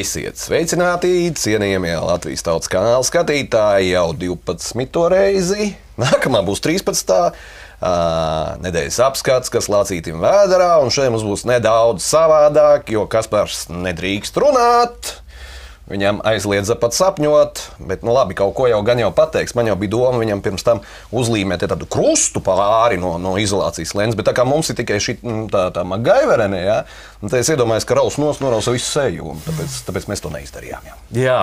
Esiet sveicināti, cienījamie Latvijas tautas kanāla skatītāji, jau 12. reizi. Nākamā būs 13. Uh, nedēļas apskats, kas lācītim vēdā, un šeit mums būs nedaudz savādāk, jo Kaspars nedrīkst runāt. Viņam aizliedza pat sapņot, bet, nu, labi, kaut ko jau gan jau pateiks. Man jau bija doma viņam pirms tam uzlīmēt tādu krustu pāri no, no izolācijas lentes, bet tā kā mums ir tikai šī tā, tā magaiverene, ja, tad es iedomājos, ka raus nos norausa visu seju, un tāpēc, tāpēc mēs to neizdarījām. Jā,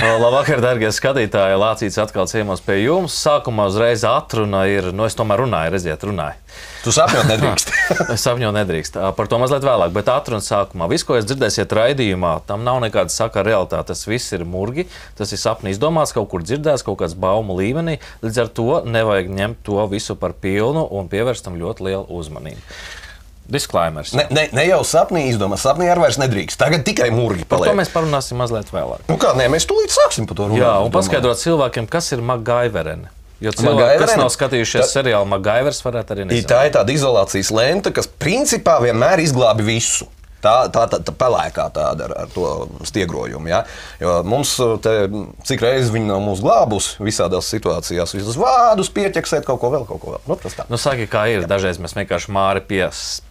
jā. labvakar, darbie skatītāji. Lācīts atkal ciemos pie jums. Sākumā uzreiz atruna ir, nu, es tomēr runāju, redziet, runāju. Tu sapņot nedrīkst. es sapņot nedrīkst. Par to mazliet vēlāk, bet atrunas sākumā. Viss, ko jūs dzirdēsiet raidījumā, tam nav nekāda sakara realitāte. Tas viss ir murgi, tas ir sapnis izdomāts, kaut kur dzirdēts, kaut kāds baumu līmenī. Līdz ar to nevajag ņemt to visu par pilnu un pievērst tam ļoti lielu uzmanību. Disklaimers. Ne, ne, ne jau sapnī izdomā, sapnī arī vairs nedrīkst. Tagad tikai murgi paliek. Par to mēs parunāsim mazliet vēlāk. Nu kā, nē, mēs tūlīt sāksim par to runāt. Jā, un paskaidrot cilvēkiem, kas ir Magaiverene. Jo cilvēki, kas nav skatījušies tā, seriālu Magaivers, varētu arī nezināt. Tā ir tāda izolācijas lente, kas principā vienmēr izglābi visu. Tā tā, tā, tā pelēkā tāda ar, ar to stiegrojumu. Ja? Jo mums, te, cik reizes viņi nav mūsu glābusi visādās situācijās, visus vārdus pieķeksēt, kaut ko vēl, kaut ko vēl. Nu, tas tā. Nu, saki, kā ir. Jā. Dažreiz mēs vienkārši māri pie,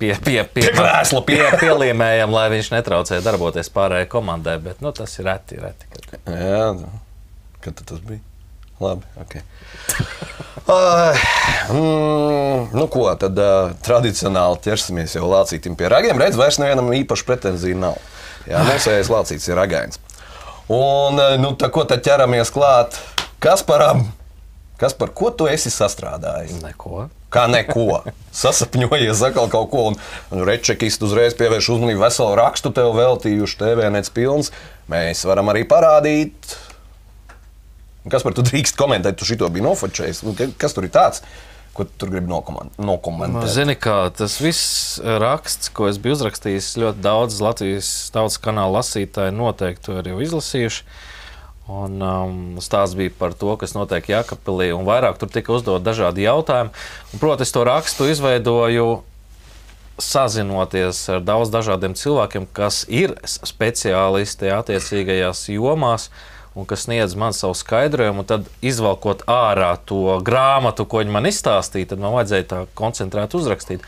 pie, pie, pie, pie, pie, pieliemējam, lai viņš netraucē darboties pārējai komandai, bet nu, tas ir reti. reti kad... Jā, kad tas bija? Labi, ok. Uh, mm, nu, ko tad uh, tradicionāli ķersimies jau lācītam pie ragiem. Redz, vairs nevienam īpaši pretenziju nav. Jā, mūsējais lācīts ir ragains. Un, uh, nu, tā, ko tad ķeramies klāt? Kas param? Kas par ko tu esi sastrādājis? Neko. Kā neko. Sasapņojies atkal kaut ko, un, un rečekisti uzreiz pievērš uzmanību veselu rakstu tev veltījuši, TV nec pilns. Mēs varam arī parādīt Kas par to drīkst komentēt? Tu šito biji nofočējis. Nu, kas tur ir tāds? Ko tu tur gribi nokomentēt? Nu, zini, kā tas viss raksts, ko es biju uzrakstījis, ļoti daudz Latvijas tautas kanāla lasītāji noteikti to ir jau izlasījuši. Un, um, stāsts bija par to, kas notiek Jākapilī, un vairāk tur tika uzdot dažādi jautājumi. Protams, to rakstu izveidoju sazinoties ar daudz dažādiem cilvēkiem, kas ir speciālisti attiecīgajās jomās. Uh, un kas sniedz man savu skaidrojumu, tad izvelkot ārā to grāmatu, ko viņi man izstāstīja, tad man vajadzēja tā koncentrēt uzrakstīt.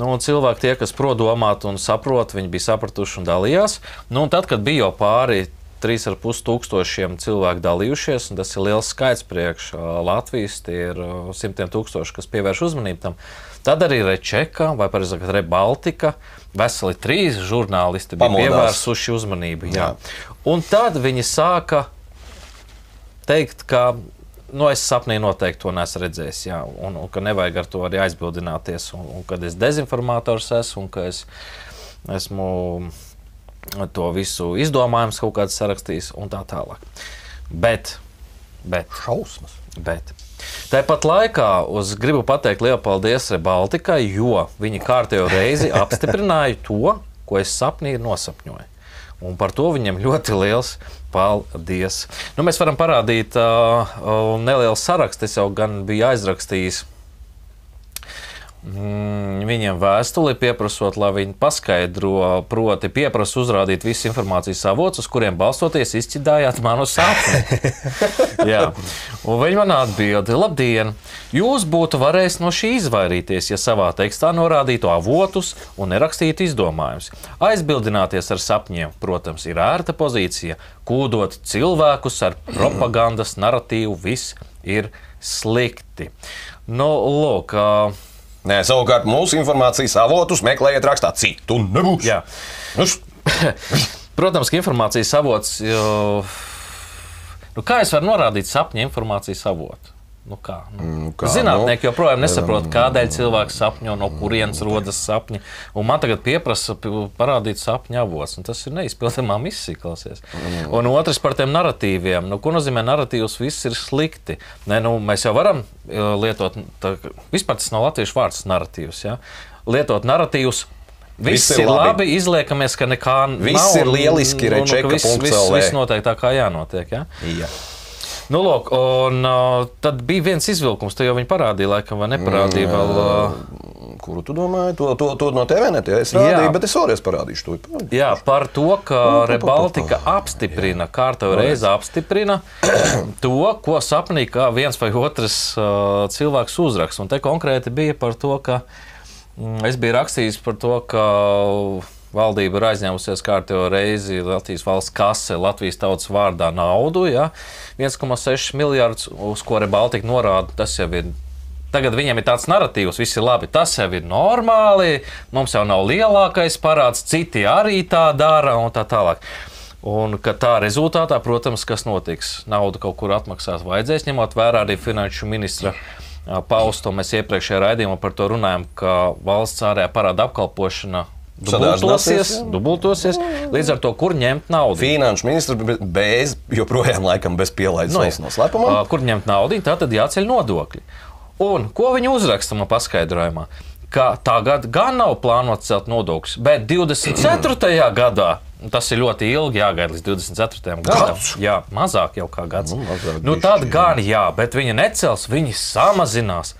Nu, cilvēki, tie, kas prot domāt un saprot, viņi bija sapratuši un dalījās. Nu, un tad, kad bija jau pāri 3,5 tūkstošiem cilvēku dalījušies, un tas ir liels skaits priekš Latvijas, tie ir simtiem tūkstoši, kas pievērš uzmanību tam. Tad arī Rečeka, vai precīzāk, Rebaltika, veseli trīs žurnālisti bija Pamodās. pievērsuši uzmanību. Jā. Jā. Un tad viņi sāka teikt, ka nu, es sapnī noteikti to neesmu redzējis, jā, un, un ka nevajag ar to arī aizbildināties, un, un kad es dezinformators esmu, un ka es esmu to visu izdomājums kaut kāds sarakstījis, un tā tālāk. Bet, bet, šausmas. Bet, Tāpat laikā es gribu pateikt lielu paldies Baltikai, jo viņi kārtējo reizi apstiprināja to, ko es sapnī nosapņoju. Un par to viņam ļoti liels paldies. Nu, mēs varam parādīt uh, nelielu sarakstu. Es jau gan biju aizrakstījis Mm, viņiem vēstuli pieprasot, lai viņi paskaidro, proti, pieprasa uzrādīt visu informācijas avotus, uz kuriem balstoties izķidājāt manu sapni. Jā, un viņi man atbildi: Labdien! Jūs būtu varējis no šī izvairīties, ja savā tekstā norādītu avotus un nerakstītu izdomājumus. Aizbildināties ar sapņiem, protams, ir ērta pozīcija. Kūdot cilvēkus ar propagandas narratīvu, viss ir slikti. Nu, lūk, uh, Nē, savukārt mūsu informācijas avotus meklējiet rakstā citu nebūs. Jā. Nu, Protams, ka informācijas avots, jo... nu, kā es varu norādīt sapņu informācijas avotu? Nu kā, nu. Nu kā, Zinātnieki nu, joprojām nesaprot, kādēļ cilvēks sapņo, no kurienes rodas sapņi. Un man tagad pieprasa parādīt sapņu avots. Tas ir neizpildāmā misija. Klausies. Mm. Un otrs par tiem narratīviem. Nu, ko nozīmē narratīvs? Viss ir slikti. Ne, nu, mēs jau varam lietot, tā, vispār tas nav latviešu vārds narratīvs. Ja? Lietot narratīvus. Viss, viss ir labi. labi, izliekamies, ka nekā nav. Viss ir lieliski, nu, nu, viss, viss, viss notiek tā, kā jānotiek. Ja? Jā. Nu, lūk, un uh, tad bija viens izvilkums, tu jau viņu parādīji, laikam, vai neparādīja vēl. Uh, Kuru tu domāji? To, to, to no TVNet, ja es rādīju, Jā. bet es vēlreiz parādīšu to. Jā, par to, ka pa, Rebaltika apstiprina, kārtējo reizi apstiprina to, ko sapnī kā viens vai otrs uh, cilvēks uzraksta. Un te konkrēti bija par to, ka mm, es biju rakstījis par to, ka valdība ir aizņēmusies kārtējo reizi Latvijas valsts kase, Latvijas tautas vārdā naudu, ja, 1,6 miljardus, uz ko Rebaltika norāda, tas jau ir Tagad viņiem ir tāds narratīvs, viss ir labi. Tas jau ir normāli, mums jau nav lielākais parāds, citi arī tā dara un tā tālāk. Un ka tā rezultātā, protams, kas notiks? Naudu kaut kur atmaksāt vajadzēs, ņemot vērā arī finanšu ministra pausto. Mēs iepriekšējā raidījumā par to runājam, ka valsts ārējā parāda apkalpošana dubultosies, dubultosies. Līdz ar to, kur ņemt naudu? Finanšu ministrs be- bez, joprojām laikam bez pielaides Nu, valsts noslēpumā. ā, Kur ņemt naudu, tā tad jāceļ nodokļi. Un ko viņi uzraksta man paskaidrojumā? Ka tagad gan nav plānots celt nodokļus, bet 24. gadā, tas ir ļoti ilgi jāgaida līdz 24. gadam, jā, mazāk jau kā gads. Nu, mazāk Nu, tad gan jā, bet viņi necels, viņi samazinās.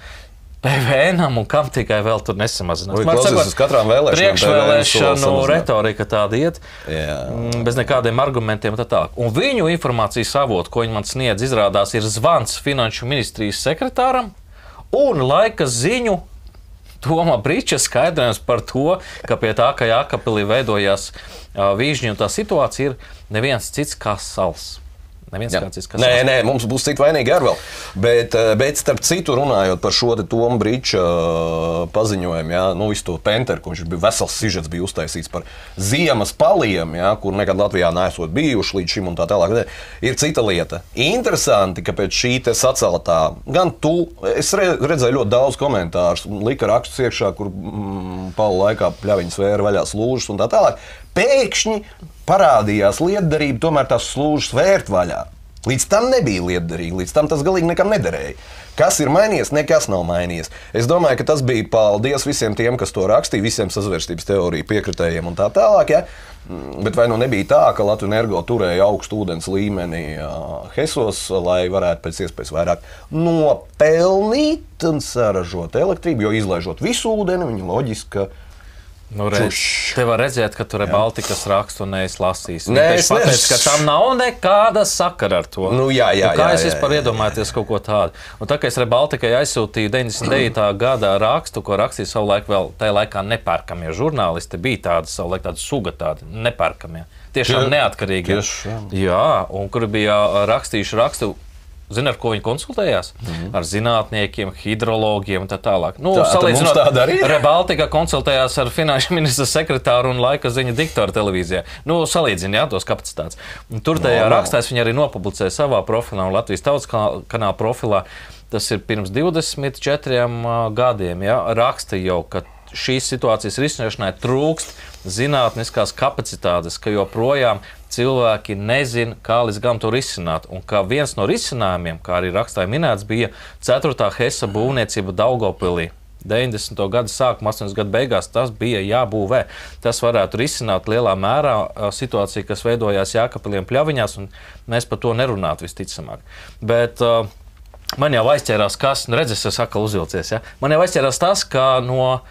PVN un kam tikai vēl tur nesamazinās. Man sakot, uz katrām vēlēšanām Priekšvēlēšanu retorika tāda iet. Jā. Mm, bez nekādiem argumentiem. Tā tālāk. un viņu informācijas avots, ko viņi man sniedz, izrādās ir zvans finanšu ministrijas sekretāram un laika ziņu. Toma Brīča skaidrojums par to, ka pie tā, ka Jākapilī veidojās vīžņi un tā situācija ir neviens cits kā sals. Neviens cits kā Nē, nē, mums būs citi vainīgi arī vēl. Bet, eh, bet starp citu, runājot par šo Tomu Brīča eh, paziņojumu, jā, nu, visu to penteru, kurš bija vesels sižets, bija uztaisīts par ziemas paliem, jā, kur nekad Latvijā nesot bijuši līdz šim un tā tālāk. Ir cita lieta. Interesanti, ka pēc šī te saceltā, gan tu, es re, redzēju ļoti daudz komentārus, lika rakstus iekšā, kur mm, Paula laikā pļaviņas vēra vaļā slūžas un tā tālāk. Pēkšņi parādījās lietderība, tomēr tās slūžas vērt vaļā. Līdz tam nebija lietderīgi, līdz tam tas galīgi nekam nederēja. Kas ir mainījies? Nekas nav mainījies. Es domāju, ka tas bija paldies visiem tiem, kas to rakstīja, visiem sazvērstības teoriju piekritējiem un tā tālāk. Ja? Mm, Bet vai nu nebija tā, ka Latvijas energo turēja augstu ūdens līmeni Hesos, lai varētu pēc iespējas vairāk nopelnīt un saražot elektrību, jo izlaižot visu ūdeni, viņi loģiski. Nu, redz, te var redzēt, ka tur ir Baltikas raksts un nevis lasījis. Nē, es es pateicu, ka tam nav nekāda sakara ar to. Nu, jā, jā, nu, kā jā, es jā, vispār jā, jā, iedomājos kaut ko tādu? Un tā kā es Rebaltikai aizsūtīju 99. gada rakstu, ko rakstīja savulaik vēl tajā laikā nepērkamie žurnālisti, bija tādi savulaik tādi suga tādi nepērkamie. Tiešām Tie- neatkarīgi. tieši, jā. jā, un kur bija rakstījuši rakstu. Zini, ar ko viņi konsultējās? Mm -hmm. Ar zinātniekiem, hidrologiem un tā tālāk. Nu, Tā- tad mums tāda arī ir? Rebaltika konsultējās ar finanšu ministra sekretāru un laika ziņu diktoru televīzijā. Nu, salīdzina jā, tos kapacitātes. Tur tajā no. rakstā es viņu arī nopublicēju savā profilā un Latvijas tautas kanā- kanāla profilā. Tas ir pirms 24 ā, gadiem. Jā, raksta jau, ka šīs situācijas risināšanai trūkst zinātniskās kapacitātes, ka joprojām cilvēki nezina, kā līdz galam to risināt. Un ka viens no risinājumiem, kā arī rakstā minēts, bija 4. Hesa būvniecība Daugopilī. 90. gada sākumā, 80. gada beigās tas bija jābūvē. Tas varētu risināt lielā mērā situāciju, kas veidojās Jākapilī un Pļaviņās, un mēs par to nerunātu visticamāk. Bet, uh, Man jau aizķērās, kas, nu, redzēs, es atkal uzvilcies. Ja? Man jau aizķērās tas, ka no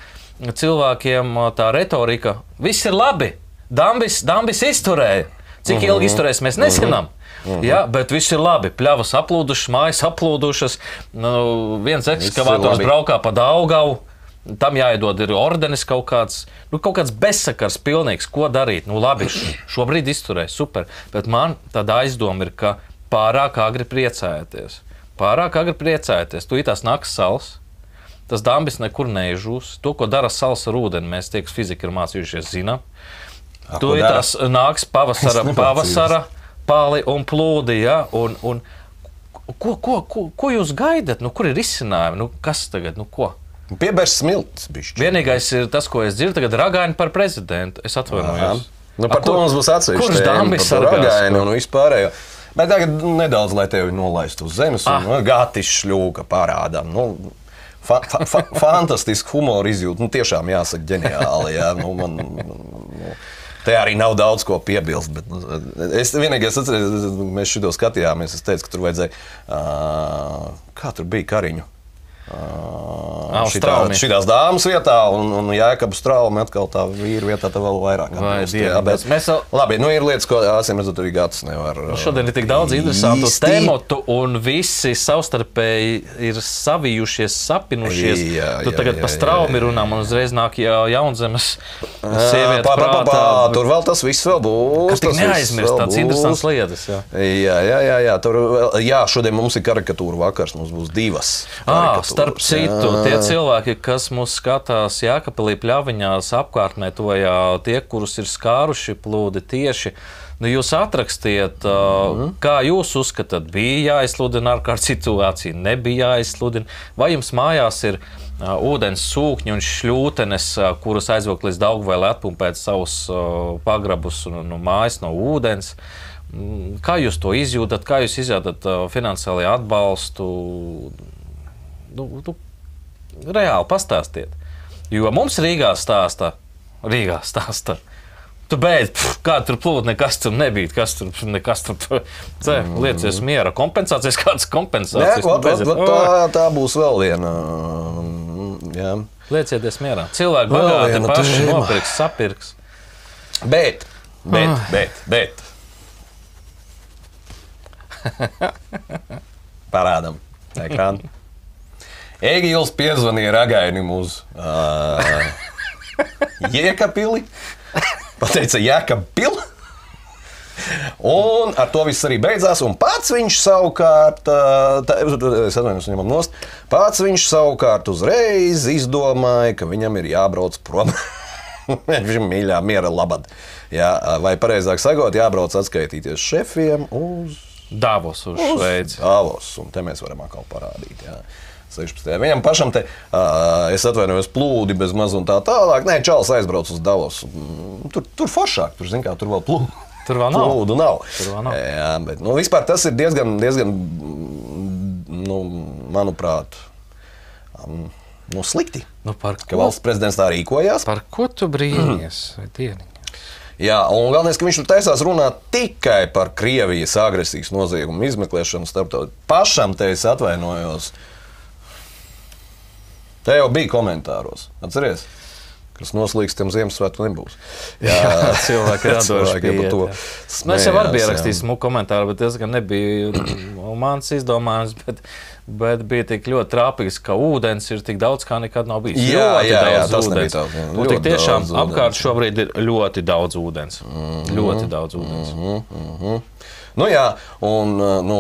cilvēkiem tā retorika, viss ir labi. Dambis, Dambis izturēja. Cik ilgi izturēs, mēs nezinām. Ja, bet viss ir labi. Pļavas aplūdušas, mājas aplūdušas. Nu, viens ekskavators labi. braukā pa Daugavu. Tam jāiedod ir ordenis kaut kāds, nu, kaut kāds bezsakars, pilnīgs, ko darīt. Nu, labi, šobrīd izturēja, super. Bet man tāda aizdoma ir, ka pārāk agri priecājaties. Pārāk agri priecājaties. Tu itās nāks sals. Tas dambis nekur neizžūs. To, ko dara sals ar ūdeni, mēs tie, kas fizika ir mācījušies, zinām. Dara? itās nāks pavasara, pavasara pali un plūdi. Ja? Un, un, ko, ko, ko, ko jūs gaidat? Nu, kur ir izcinājumi? Nu, kas tagad? Nu, ko? Piebērs smilts. bišķi. Vienīgais ir tas, ko es dzirdu, tagad ragaini par prezidentu. Es atvainojos. Nu, par A, to kur- mums būs atsevišķi. Kurš dambis sargās? ragaini un vispārējo. Bet tagad nedaudz, lai tevi nolaistu uz zemes, un Ah. ah. gāti šļūka parādām. Nu, fa, fa, fa, fantastiski humoru izjūta. Nu, tiešām jāsaka, ģeniāli. Jā. Nu, man, nu, Te arī nav daudz ko piebilst. Bet, nu, es vienīgais atceros, mēs šito skatījāmies. Es teicu, ka tur vajadzēja. Uh, kā tur bija kariņu? Uh, šitās dāmas vietā, un, un Jēkabas trauma atkal tā vīra vietā, tad vēl vairāk. Vai jā, bet, mēs vēl- Labi, nu ir lietas, ko Āsim redzot, arī gads nevar. Nu, Šodien ir tik daudz interesantu īsti- tēmu, un visi savstarpēji ir savijušies, sapinušies. Jā, tu jā, tagad jā, par jā, straumi jā. runā, man uzreiz nāk jā, jaunzemes sieviete. pā, pā, pā, prātā. Tur vēl tas viss vēl būs. Tas neaizmirst, tāds interesants lietas. Jā. Jā, jā, jā, jā, tur jā, šodien mums ir karikatūra vakars, mums būs divas. Karikatūras, starp citu, jā. tie cilvēki, kas mūs skatās Jēkabīlī pļaviņās apkārtnē, tojā tie, kurus ir skāruši plūdi tieši. Nu, jūs atrakstiet, uh, kā jūs uzskatāt, bija jāizsludina ārkārtas situācija, nebija jāizsludina. Vai jums mājās ir uh, ūdens sūkņi un šļūtenes, uh, kuras aizvilkt līdz Daugavai, lai atpumpētu savus uh, pagrabus no, no mājas, no ūdens? Mm, Kā jūs to izjūtat, kā jūs izjūtat uh, finansiālo atbalstu? Nu, nu, reāli pastāstiet. Jo mums Rīgā stāsta, Rīgā stāsta. Tu beidz, pf, kā tur plūda, nekas tur nebija. Kas tur, nekas tur ce, liecies miera. Kompensācijas, kādas kompensācijas? ot, beidziet. ot, tā, tā būs vēl viena. Jā. Liecieties mierā. Cilvēki bagāti paši nopirks, sapirks. Bet, bet, bet, bet. Parādām ekrānu. Egīls piezvanīja Ragainim uz uh, Jēkabili. Pateica, Jēkabili. Un ar to viss arī beidzās. Un pats viņš savukārt, tā, es atvainojos, ņemam nost, pats viņš savukārt uzreiz izdomāja, ka viņam ir jābrauc prom. Viņš ir mīļā, miera labad. Jā, vai pareizāk sakot, jābrauc atskaitīties šefiem uz Davos uz Šveici. Davos. Un te mēs varam atkal parādīt. Jā. 16. Viņam pašam te, uh, es atvainojos, plūdi bez maz un tā tālāk. Nē, Čāls aizbrauc uz Davos. Mm, Tur, tur foršāk, tur, zin kā, tur vēl plūdi. Tur vēl nav. Plūdu nav. Tur vēl nav. Jā, bet nu, vispār tas ir diezgan, diezgan mm, nu, manuprāt, um, nu, slikti. Nu, par, Ka ko, valsts prezidents tā rīkojās. par ko tu brīnījies? dieniņ? Jā, un galvenais, ka viņš tur taisās runāt tikai par Krievijas agresijas noziegumu izmeklēšanu starptautiskā. Pašam te es atvainojos. Te jau bija komentāros. Atceries? Kas noslīgs, tiem Ziemassvētku nebūs. Jā, cilvēki ir radoši. Cilvēki par to jā. Nu, es jau pierakstīt jā. smuku komentāru, bet tas gan nebija nu, mans izdomājums. Bet, bet bija tik ļoti trāpīgs, ka ūdens ir tik daudz, kā nekad nav bijis. Jā, Ļoti jā, jā, tas ūdens. tāds, jā. Ļoti tik tiešām apkārt jā. šobrīd ir ļoti daudz ūdens. Mhm. Ļoti daudz ūdens. Nu, jā, un, uh, nu,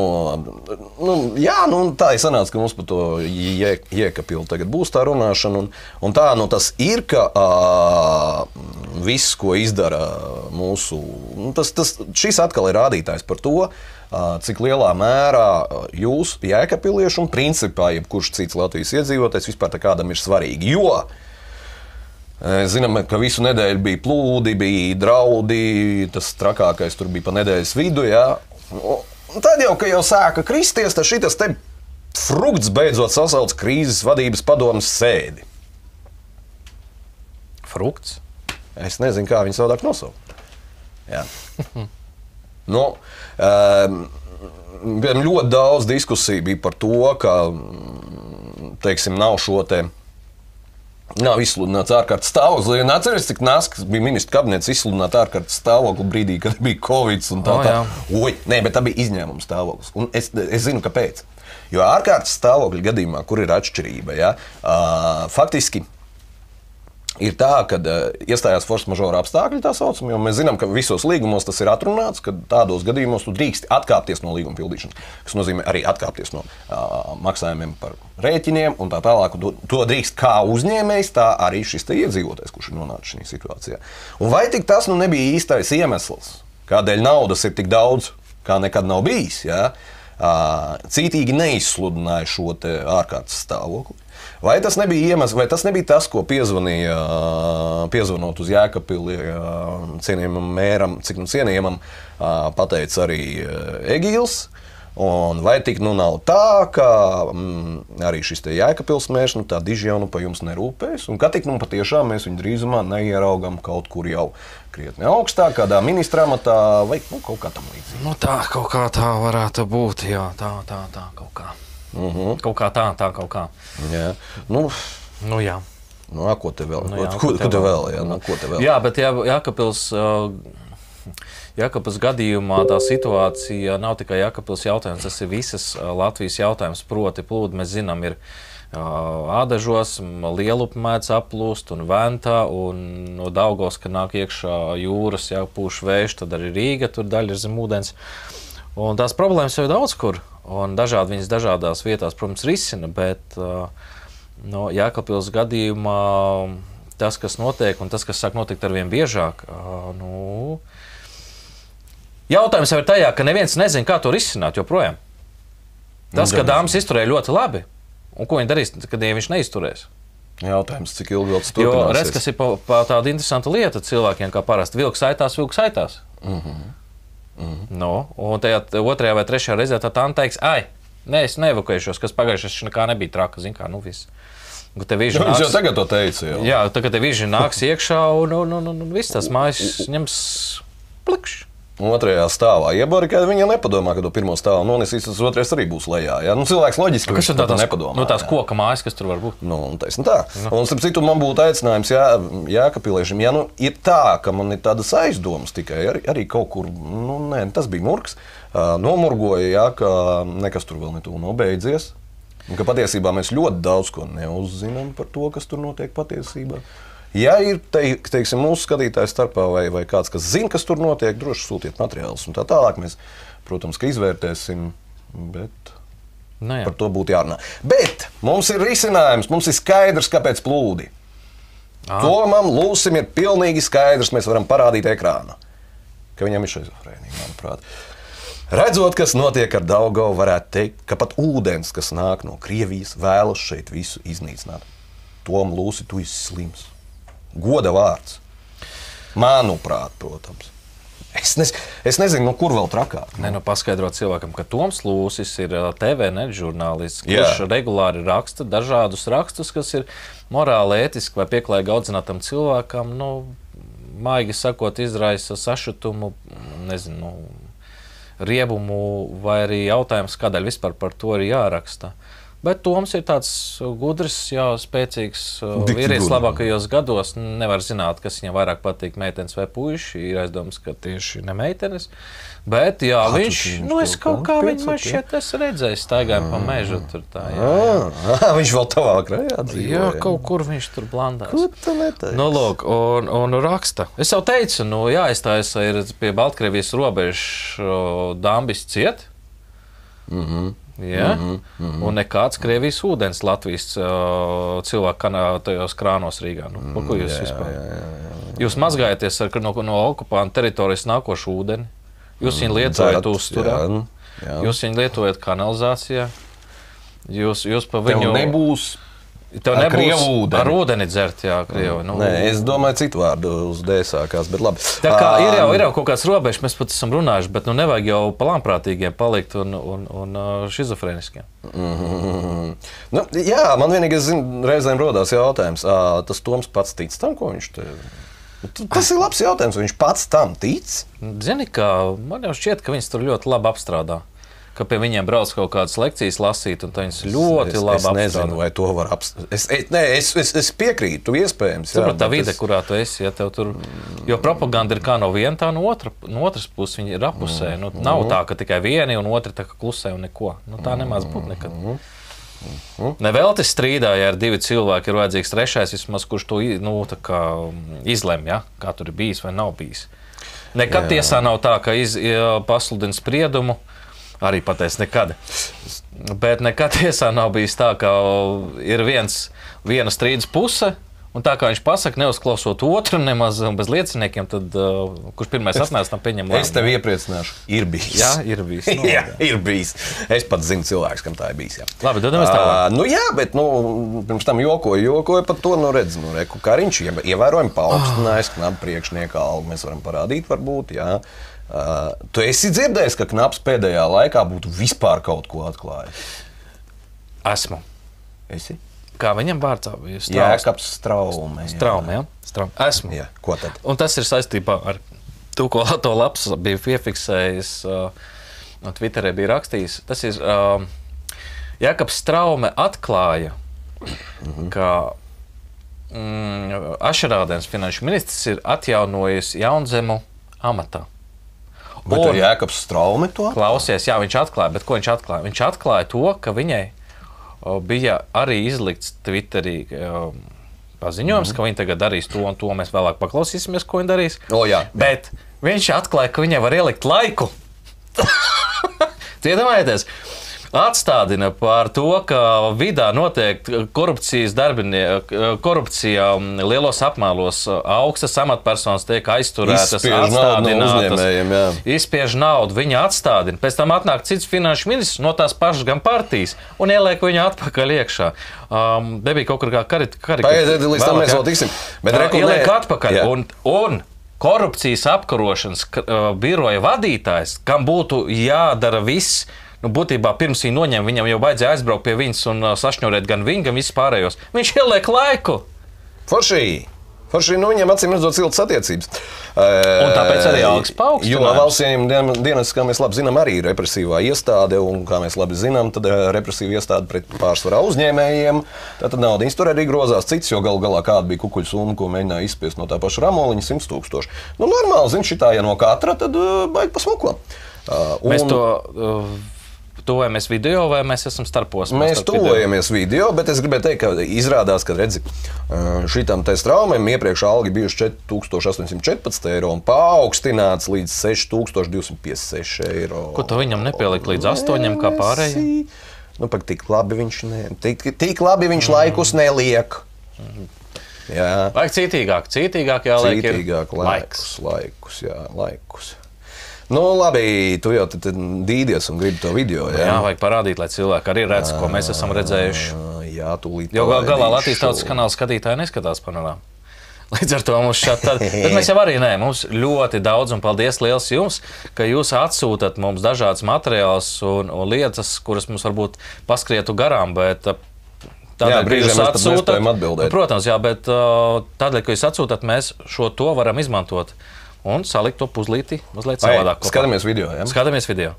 nu, jā, nu, tā ir sanāca, ka mums par to jē- jēkapilu tagad būs tā runāšana. Un, un tā nu, tas ir, ka uh, viss, ko izdara mūsu, nu, tas, tas, šis atkal ir rādītājs par to, uh, cik lielā mērā uh, jūs, jēkapilieši un principā jebkurš cits Latvijas iedzīvotājs vispār kādam ir svarīgi. Jo Mēs Zinām, ka visu nedēļu bija plūdi, bija draudi. Tas trakākais tur bija pa nedēļas vidu. Jā. Un tad jau, kad jau sāka kristies, tad šis te frukts beidzot sasauc krīzes vadības padomus sēdi. Frukts. Es nezinu, kā viņu savādāk nosaukt. Jā. nu, um, ļoti daudz diskusiju bija par to, ka teiksim, nav šo te. Nav izsludināts ārkārtas stāvoklis. Atcerieties, cik nasks bija ministra kabinets izsludināt ārkārtas stāvokli brīdī, kad bija Covid. un Tā, O, tā. Oi, nē, bet tā bija izņēmuma stāvoklis. Un es, es zinu, kāpēc. Jo ārkārtas stāvokļa gadījumā, kur ir atšķirība, ja, uh, faktiski ir tā, ka uh, iestājās force majeure apstākļi, tā saucamie. Mēs zinām, ka visos līgumos tas ir atrunāts, ka tādos gadījumos tu drīkst atkāpties no līguma pildīšanas. Tas nozīmē arī atkāpties no uh, maksājumiem par rēķiniem un tā tālāk. To, to drīkst kā uzņēmējs, tā arī šis iedzīvotājs, kurš ir nonācis šajā situācijā. Un vai tik tas nu nebija īstais iemesls, kādēļ naudas ir tik daudz, kā nekad nav bijis? Ja? Uh, cītīgi neizsludināja šo ārkārtas stāvokli. Vai tas nebija iemesls, vai tas nebija tas, ko piezvanīja, piezvanot uz Jēkabili cienījamam mēram, cik nu cienījamam, pateica arī Egīls. Un vai tik nu nav tā, ka mm, arī šis te Jēkabils mērs, nu tā diži jau nu pa jums nerūpēs, un ka tik nu patiešām mēs viņu drīzumā neieraugam kaut kur jau krietni augstāk, kādā ministra amatā vai nu, kaut kā tam līdzīga. Nu, tā kaut kā tā varētu būt. Jā, tā, tā, tā kaut kā. Uh -huh. Kaut kā tā, tā kaut kā. Jā. Nu, Nu, jā. Nu, ā, ko te vēl? Nu, jā, ko, ko te ko te vēl? vēl? Jā, nu, ko te vēl? Jā, bet jā, Jākapils, uh, Jākapils gadījumā tā situācija nav tikai Jākapils jautājums, tas ir visas uh, Latvijas jautājums. Proti, plūdi mēs zinām, ir uh, ādažos, lielupi mēdz aplūst un ventā, un no Daugos, ka nāk iekšā jūras, jau pūš vējš, tad arī Rīga, tur daļa ir zem ūdens. Un tās problēmas jau ir daudz kur, un dažādi viņas dažādās vietās, protams, risina, bet uh, no Jākapils gadījumā tas, kas notiek, un tas, kas sāk notikt ar vien biežāk, ā, nu, jautājums jau ir tajā, ka neviens nezina, kā to risināt joprojām. Tas, ka dāmas izturēja ļoti labi, un ko viņi darīs, kad ja viņš neizturēs. Jautājums, cik ilgi vēl tas Jo turpināsies? redz, kas ir pa, pa tāda interesanta lieta cilvēkiem, kā parasti vilks aitās, vilks aitās. Mm Mhm. no, un tajā otrajā vai trešajā reizē tā tā teiks, ai, nē, es neevakuēšos, kas pagājušajā nekā nebija traka, zin kā, nu viss. Un Tev Nu, Viņš jau tagad to teica. Jau. Jā, tā kā tev ir nāks iekšā, un, un, un, un, un viss tas mājas ņems plikšķi. Otrajā stāvā iebarikāda. Viņa nepadomā, ka to pirmo stāvu nonesīs, tas otrais arī būs lejā. Jā? Nu, cilvēks loģiski par to nepadomā. nu, tās jā. koka mājas, kas tur var būt? Nu, un taisn tā. Nu. Un, starp citu, man būtu aicinājums jā, Jākapiliešiem, ja nu ir tā, ka man ir tādas aizdomas tikai arī, arī kaut kur, nu, nē, tas bija murgs, nomurgoja, jā, ka nekas tur vēl netuvu nav beidzies. Un ka patiesībā mēs ļoti daudz ko neuzzinām par to, kas tur notiek patiesībā. Ja ir te, teiksim, mūsu skatītāju starpā vai, vai kāds, kas zina, kas tur notiek, droši sūtiet materiālus. Un tā tālāk mēs, protams, ka izvērtēsim. Bet Nu, jā. Par to būtu jārunā. Bet mums ir risinājums, mums ir skaidrs, kāpēc plūdi. Ah. Tomam Lūsim ir pilnīgi skaidrs, mēs varam parādīt ekrānu, ka viņam ir šizofrēnija, manuprāt. Redzot, kas notiek ar Daugavu, varētu teikt, ka pat ūdens, kas nāk no Krievijas, vēlas šeit visu iznīcināt. Tom Lūsi, tu esi slims. Goda vārds. Manuprāt, protams. Es, nes, es nezinu, no kur vēl trakāk. Nē, nu, paskaidrot cilvēkam, ka Toms Lūsis ir ā, TV nežurnālists, Jā. kurš regulāri raksta dažādus rakstus, kas ir morāli, ētiski vai pieklājīgi audzinātam cilvēkam. Nu, maigi sakot, izraisa sašutumu, nezinu, nu, riebumu, vai arī jautājums, kādēļ vispār par to ir jāraksta. Bet Toms ir tāds gudrs, jā, spēcīgs uh, vīrietis labākajos gados. Nevar zināt, kas viņam vairāk patīk, meitenes vai puiši. Ir aizdoms, ka tieši ne meitenes. Bet jā, tu viņš, viņš nu, es kaut kā viņu man jā? šķiet, es redzēju, staigāju pa mežu. Tur tā, jā, Ah, viņš vēl tavā krājā dzīvo. jā, kaut kur viņš tur blandās. Nu, lūk, un, un raksta. Es jau teicu, nu, jāizstājas ir pie Baltkrievijas robežas Dambis ciet. Mm -hmm. Ja? Mm -hmm. Un nekāds Krievijas ūdens Latvijas uh, cilvēku tajos krānos Rīgā. Nu, mm, ko jūs vispār? Jā, jā, jā. Jūs mazgājaties ar no, no okupanta teritorijas nākošu ūdeni. Jūs viņu lietojat Dzert, uzturā. jā, jā. Jūs viņu lietojat kanalizācijā. Jūs, jūs pa Tev viņu nebūs. Tev ar nebūs ūdeni. Ar ūdeni dzert, jā, krievi. Nu, Nē, es domāju, citu vārdu uz D sākās, bet labi. Tā kā ir jau, ir jau kaut kāds robežs, mēs pat esam runājuši, bet nu nevajag jau palāmprātīgiem palikt un, un, un šizofrēniskiem. Mm. Nu, jā, man vienīgi zin, reizēm rodas jautājums, tas Toms pats tic tam, ko viņš te. Nu, Tas ir labs jautājums, viņš pats tam tic. Zini, kā man jau šķiet, ka viņas tur ļoti labi apstrādā. Ka pie viņiem brauc kaut kādas lekcijas lasīt, un viņas ļoti es, labi es nezinu, apstrādā. vai to var apstrādāt. Es, es, nē, es, es, es piekrītu, iespējams. Saprot, tā vide, es- kurā tu esi, ja tev tur. Jo propaganda ir kā no vienas, tā no, otra, no otras puses. Viņi ir apusē. Nu, nav tā, ka tikai viena un otra tā kā klusē un neko. Nu, tā nemaz būtu nekad. Nevelti strīdāja ar divi cilvēki. Ir vajadzīgs trešais, vismaz, kurš to nu, kā, mm, izlemj, ja? kā tur ir bijis vai nav bijis. Nekad Jā. tiesā nav tā, ka iz, ja pasludina spriedumu. Arī pateicis, nekad. Bet nekad tiesā nav bijis tā, ka ir viens, viena strīdus puse. Un tā kā viņš pasakā, neuzklausot otru, nemaz bez lieciniekiem, tad uh, kurš pirmais atnāca, tam pieņem Es lēmumu. tevi iepriecināšu. Ir bijis. Jā, ir bijis. Nu, jā, ir bijis. Es pat zinu cilvēku, kam tā ir bijis. Jā. Labi, dodamies tālāk. Ā, nu, jā, bet nu, pirms tam jokoju, jokoju par to. Nu, redz, nu, reku, ir ievērojami paaugstinājis knapu priekšnieka algu. Mēs varam parādīt, varbūt. Jā. Uh, tu esi dzirdējis, ka knaps pēdējā laikā būtu vispār kaut ko atklājis. Esmu. Esi? Kā viņam vārds bija? Jā, kāps straume. jā. Ja? Straumi. Esmu. Jā, ko tad? Un tas ir saistībā ar to, ko to labs bija piefiksējis. Uh, no Twitterē bija rakstījis. Tas ir uh, Jākaps Straume atklāja, Mhm. ka mm, Ašarādens, finanšu ministrs, ir atjaunojis jaunzemu amatā. Bet Un- Jēkabs Straumi to? Klausies, jā, viņš atklāja, bet ko viņš atklāja? Viņš atklāja to, ka viņai bija arī izlikts Twitterī um, paziņojums, mm -hmm. ka viņa tagad darīs to un to. Mēs vēlāk paklausīsimies, ko viņa darīs. O, jā. Bet viņš atklāja, ka viņai var ielikt laiku. Iedomājieties! Atstādina par to, ka vidā notiek korupcijas darbinieki, korupcija um, lielos apmēros, augstas amatpersonas tiek aizturētas, atstādinātas izspiež naudu, viņa atstādina. Pēc tam atnāk cits finanšu ministrs no tās pašas gan partijas un ieliek viņu atpakaļ iekšā. Um, nebija kaut kur kā karikatūra. Pagaidiet, līdz tam mēs vēl tiksim. Bet reku, ieliek nē. atpakaļ. Jā. Un, un korupcijas apkarošanas uh, biroja vadītājs, kam būtu jādara viss. Nu, būtībā pirms viņa noņem, viņam jau vajadzēja aizbraukt pie viņas un uh, sašņurēt gan viņu, gan visus pārējos. Viņš ieliek laiku. Forši! Forši, nu, viņiem acīm redzot, siltas attiecības. Un tāpēc arī algas Jo paaugstinājums. valsts ieņēmuma dienas, kā mēs labi zinām, arī ir represīvā iestāde. Un, kā mēs labi zinām, tad represīva iestāde pret pārsvarā uzņēmējiem. Tātad naudas tur arī grozās cits, jo galu galā kāda bija kukuļu summa, ko mēģināja izspiest no tā paša ramoliņa - 100 tūkstoši. Nu, normāli, zin, šitā, ja no katra, tad baigi pasmuko. Uh, Mēs to uh, tuvojamies video vai mēs esam starposmā? Mēs starp video? tuvojamies video, bet es gribēju teikt, ka izrādās, ka redzi, šitam te straumēm iepriekš alga bijuši 4814 eiro un paaugstināts līdz 6256 eiro. Ko tu viņam nepielika līdz astoņiem, kā pārējiem? Nu, pat tik labi viņš, ne, tik, tik labi viņš laikus neliek. Jā, Vajag cītīgāk, cītīgāk jāliek. cītīgāk laikus, laikus, jā, laiks. Nu, labi, tu jau dīdies un gribi to video. Jā, Jā, vajag parādīt, lai cilvēki arī redz, ko mēs esam redzējuši. jā tūlīt. Jo gal galā. Latvijas tautas kanāla skatītāji neskatās panorāmu. Līdz ar to mums šādi tad, bet mēs jau arī nē, mums ļoti daudz, un paldies liels jums, ka jūs atsūtat mums dažādas materiālus un, un lietas, kuras mums varbūt paskrietu garām, bet uh, Jā, tādēļ, ka jūs atsūtat, atbildēt. protams, jā, bet uh, tādēļ, ka jūs atsūtat, mēs šo to varam izmantot un salikt to puzlīti mazliet savādāk. Skatāmies video. Ja? Skatāmies video.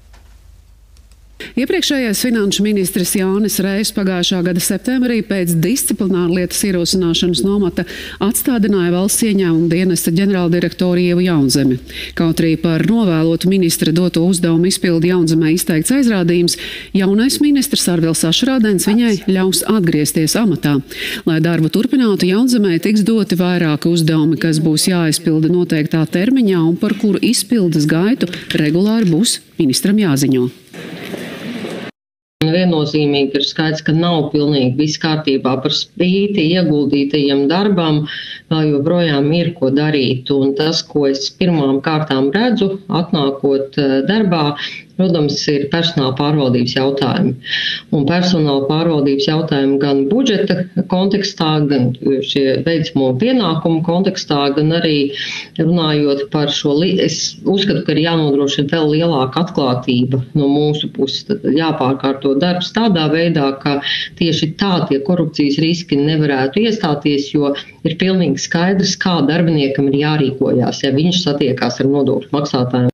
Iepriekšējais finanšu ministrs Jānis Reis pagājušā gada septembrī pēc disciplināra lietas ierosināšanas nomata atstādināja valsts ieņēmuma dienesta ģenerāldirektoru Ievu Jaunzemi. Kaut arī par novēlotu ministra doto uzdevumu izpildu Jaunzemē izteikts aizrādījums, jaunais ministrs Arvils Ašrādens viņai ļaus atgriezties amatā. Lai darbu turpinātu, Jaunzemē tiks doti vairāki uzdevumi, kas būs jāizpilda noteiktā termiņā un par kuru izpildes gaitu regulāri būs ministram jāziņo. Viennozīmīgi ir skaidrs, ka nav pilnīgi viss kārtībā par spīti ieguldītajiem darbam, joprojām ir ko darīt. Un tas, ko es pirmām kārtām redzu, atnākot eh, darbā, protams, ir personāla pārvaldības jautājumi. Un personāla pārvaldības jautājumi gan budžeta kontekstā, gan šie veicamo pienākumu kontekstā, gan arī runājot par šo, li- es uzskatu, ka ir jānodrošina vēl lielāka atklātība no mūsu puses. Tad jāpārkārto darbs tādā veidā, ka tieši tā tie korupcijas riski nevarētu iestāties, jo ir pilnīgi skaidrs, kā darbiniekam ir jārīkojās, ja viņš satiekās ar nodokļu maksātājiem.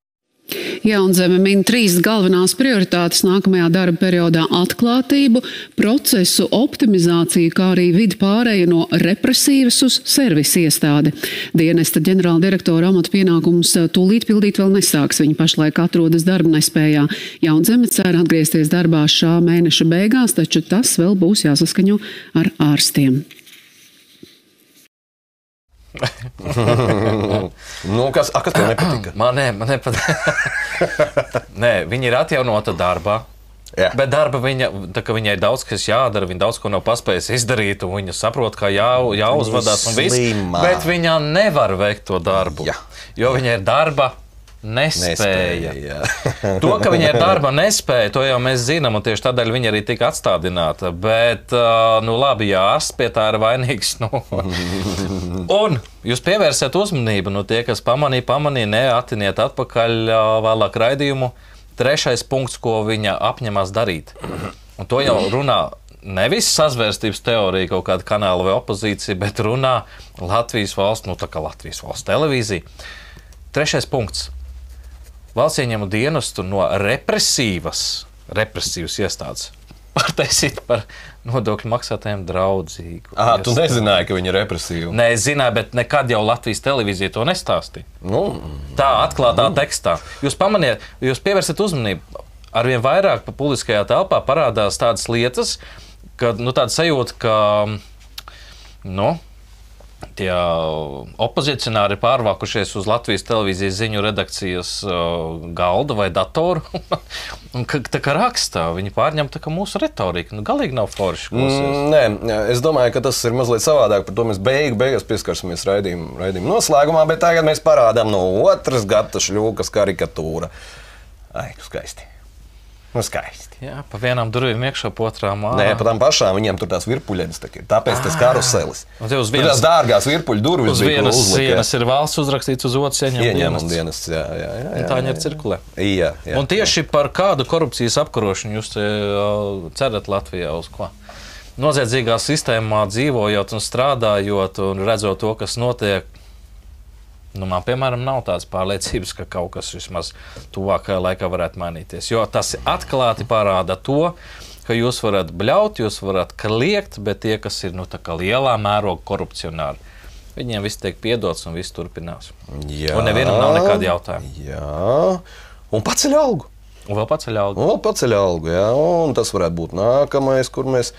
Jaunzeme min trīs galvenās prioritātes nākamajā darba periodā - atklātību, procesu optimizāciju, kā arī vidi pārēju no represīvas uz servisu iestādi. Dienesta ģenerāldirektora amata pienākumus tūlīt pildīt vēl nesāks. Viņa pašlaik atrodas darba nespējā. Jaunzeme cer atgriezties darbā šā mēneša beigās, taču tas vēl būs jāsaskaņo ar ārstiem. Nu, kas, a, kas tev nepatika? Man, ne, man nepatīk. Nē, viņa ir atjaunota darbā. Jā. Bet darba viņa, kā viņai ir daudz kas jādara, viņa daudz ko nav paspējusi izdarīt, un viņa saprot, ka jā, jāuzvedās un viss. Bet viņa nevar veikt to darbu, Jā. jo viņai ir darba nespēja. Nespēja. To, ka viņa ir darba nespēja, to jau mēs zinām, un tieši tādēļ viņa arī tika atstādināta. Bet, nu, labi, jā, ārsts pie tā ir vainīgs. Nu. Un jūs pievērsiet uzmanību, nu, tie, kas pamanīja, pamanīja, neatiniet atpakaļ vēlāk raidījumu. Trešais punkts, ko viņa apņemās darīt. Un to jau runā nevis sazvērstības teorija, kaut kāda kanāla vai opozīcija, bet runā Latvijas valsts, nu, tā kā Latvijas valsts televīzija. Trešais punkts valsts ieņēmu dienestu no represīvas, represīvas iestādes pārtaisīt par nodokļu maksātājiem draudzīgu. Ah, tu nezināji, ka viņi ir represīvi. Nē, zināju, bet nekad jau Latvijas televīzija to nestāstīja. Nu, Tā atklātā tekstā. Jūs pamanījāt, jūs pievērsiet uzmanību. Arvien vairāk pa publiskajā telpā parādās tādas lietas, ka nu, tāda sajūta, ka nu, tie opozicionāri ir pārvākušies uz Latvijas televīzijas ziņu redakcijas uh, galda vai datoru. Un tā kā rakstā, viņi pārņem mūsu retoriku. Nu, galīgi nav forši. Mm, Nē, es domāju, ka tas ir mazliet savādāk. Par to mēs beigu, beigās pieskarsimies raidījuma, raidījuma noslēgumā, bet tagad mēs parādām no otras gata šļūkas karikatūra. Ai, nu skaisti. Nu, skaisti. Jā, pa vienām durvīm iekšā, pa otrām ārā. Nē, pa tām pašām viņiem tur tās virpuļienes. tā. Tāpēc tas karuselis. Te uz Tur vienas- tās dārgās virpuļu durvis. Uz vienas sienas ir valsts uzrakstīts, uz otras ieņēmuma Ieņēmuma dienas. Jā, jā, jā, jā, Tā viņa jā, ir cirkulē. Jā, jā. Un tieši par kādu korupcijas apkarošanu jūs cerat Latvijā uz ko? Noziedzīgā sistēmā dzīvojot un strādājot un redzot to, kas notiek. Nu, man, piemēram, nav tādas pārliecības, ka kaut kas vismaz tuvākajā laikā varētu mainīties. Jo tas atklāti parāda to, ka jūs varat bļaut, jūs varat kliegt, bet tie, kas ir nu, lielā mēroga korupcionāri, viņiem viss tiek piedots un viss turpinās. Jā. Un nevienam nav nekādu jautājumu. Jā, un paceļ algu. Un vēl paceļ algu. Un vēl paceļ algu, jā, un tas varētu būt nākamais, kur mēs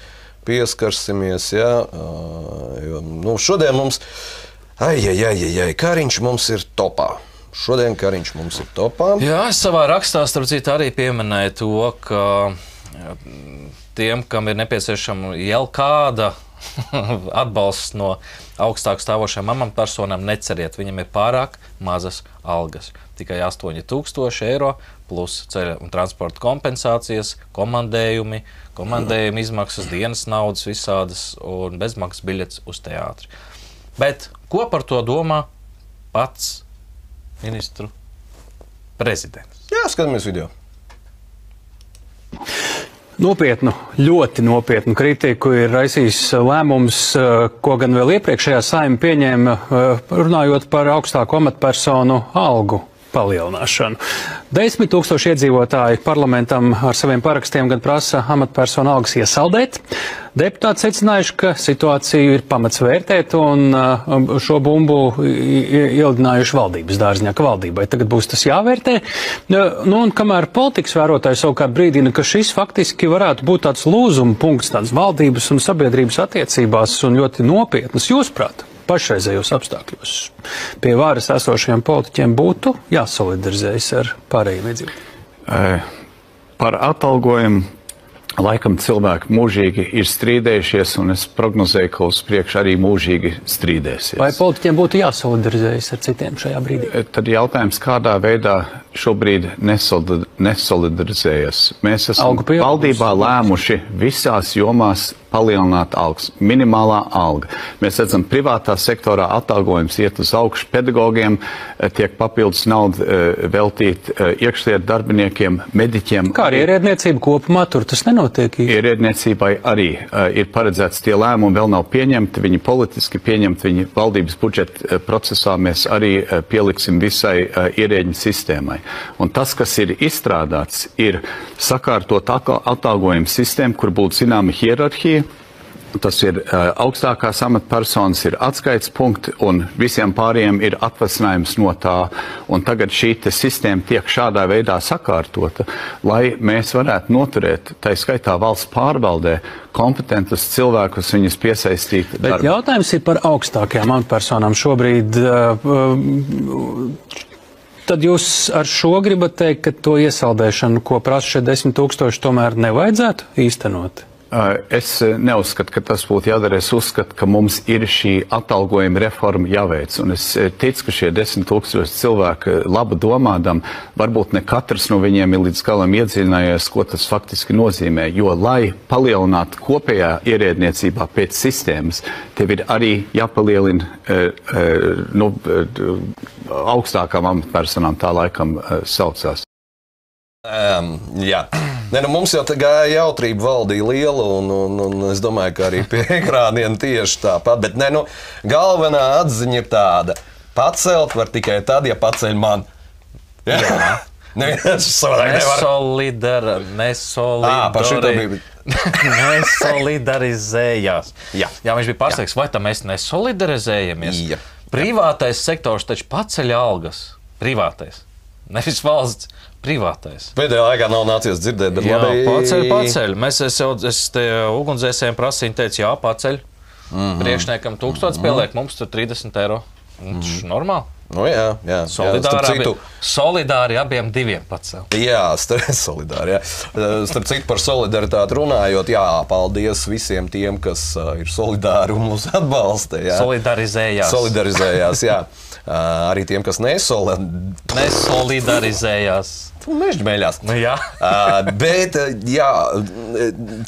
pieskarsimies. Jā, jo, nu, šodien mums, ai, ai, ai, ai, ai, Kariņš mums ir topā. Šodien Kariņš mums ir topā. Jā, es savā rakstā, starp citu, arī pieminēju to, ka jā, tiem, kam ir nepieciešama jau kāda atbalsts no augstāk stāvošām amatpersonām, neceriet, viņam ir pārāk mazas algas. Tikai 8000 eiro plus ceļa un transporta kompensācijas, komandējumi, komandējuma izmaksas, dienas naudas visādas un bezmaksas biļetes uz teātri. Bet ko par to domā pats ministru prezidents? Jā, skatāmies video. Nopietnu, ļoti nopietnu kritiku ir raisījis lēmums, eh, ko gan vēl iepriekšējā saima pieņēma, eh, runājot par augstāku amatpersonu algu palielināšanu. Desmit tūkstoši iedzīvotāji parlamentam ar saviem parakstiem gan prasa amatpersonu algas iesaldēt. Deputāti secinājuši, ka situāciju ir pamats vērtēt un uh, šo bumbu ielidinājuši valdības dārziņā, ka valdībai tagad būs tas jāvērtē. Nu, un kamēr politikas vērotāji savukārt brīdina, ka šis faktiski varētu būt tāds lūzuma punkts tāds valdības un sabiedrības attiecībās un ļoti nopietnas, jūsuprāt, pašreizējos apstākļos pie varas esošiem politiķiem būtu jāsolidarizējas ar pārējiem iedzīvotājiem. Eh, Par atalgojumu laikam cilvēki mūžīgi ir strīdējušies, un es prognozēju, ka uz priekšu arī mūžīgi strīdēsies. Vai politiķiem būtu jāsolidarizējas ar citiem šajā brīdī? Eh, Tad jautājums, kādā veidā šobrīd nesolid- nesolidarizējas. Mēs esam valdībā lēmuši visās jomās palielināt algas, minimālā alga. Mēs redzam, privātā sektorā atalgojums iet uz augšu, pedagogiem eh, tiek papildus nauda eh, veltīt eh, iekšlietu darbiniekiem, mediķiem. Kā arī ierēdniecība kopumā tur tas nenotiek. Ierēdniecībai arī ir paredzēts tie lēmumi, vēl nav pieņemti, viņi politiski pieņemti, viņi valdības budžeta procesā mēs arī pieliksim visai ierēģiņu sistēmai. Un tas, kas ir izstrādāts, ir sakārtot atal- atalgojumu sistēmu, kur būtu zināma hierarhija. Tas ir augstākās amatpersonas, ir atskaites punkti, un visiem pārējiem ir atvasinājums no tā. Un tagad šī sistēma tiek šādā veidā sakārtota, lai mēs varētu noturēt, tā skaitā valsts pārvaldē, kompetentus cilvēkus, viņus piesaistīt. Bet darbā. jautājums ir par augstākajām amatpersonām šobrīd. Uh, Tad jūs ar šo gribat teikt, ka to iesaldēšanu, ko prasa šie desmit tūkstoši, tomēr nevajadzētu īstenot? Uh, Es uh, neuzskatu, ka tas būtu jādara. Es uzskatu, ka mums ir šī atalgojuma reforma jāveic. Un es uh, ticu, ka šie desmit tūkstoši cilvēku uh, labi domādam, varbūt ne katrs no viņiem ir līdz galam iedziļinājies, ko tas faktiski nozīmē. Jo, lai palielinātu kopējā ierēdniecībā pēc sistēmas, tev ir arī jāpalielina nu, augstākām amatpersonām, tā laikam saucās. Um, jā, ne, nu mums jau tā gāja jautrība, valdīja liela, un, un, un es domāju, ka arī pie ekrāniem tieši tāpat. Bet ne, nu, galvenā atziņa ir tāda, pacelt var tikai tad, ja paceļ man. Jā, Neviens savādāk nevar. Nesolidar, Ā, par šito nesolidari. nesolidarizējās. Jā. Jā, viņš bija pārsteigts, vai tā mēs nesolidarizējamies. Jā. Privātais sektors taču paceļ algas. Privātais. Nevis valsts, privātais. Pēdējā laikā nav nācies dzirdēt, bet Jā, labi. paceļ, paceļ. Mēs es jau es te ugunsdzēsējiem prasīju, teicu, jā, paceļ. Mm -hmm. Priekšniekam 1000 pieliek, mums tur 30 eiro. Mm -hmm. Normāli. Nu, jā, jā, jā. Solidāri, abi, citu, solidāri abiem diviem pacēl. Jā, solidāri, jā. starp citu par solidaritāti runājot, jā, paldies visiem tiem, kas ir solidāri un mūs atbalsta. Jā. Solidarizējās. Solidarizējās, jā. Uh, arī tiem, kas nesolidāri. Nesolidarizējās. Mežģīmēļās. Nu, jā. uh, bet, uh, jā,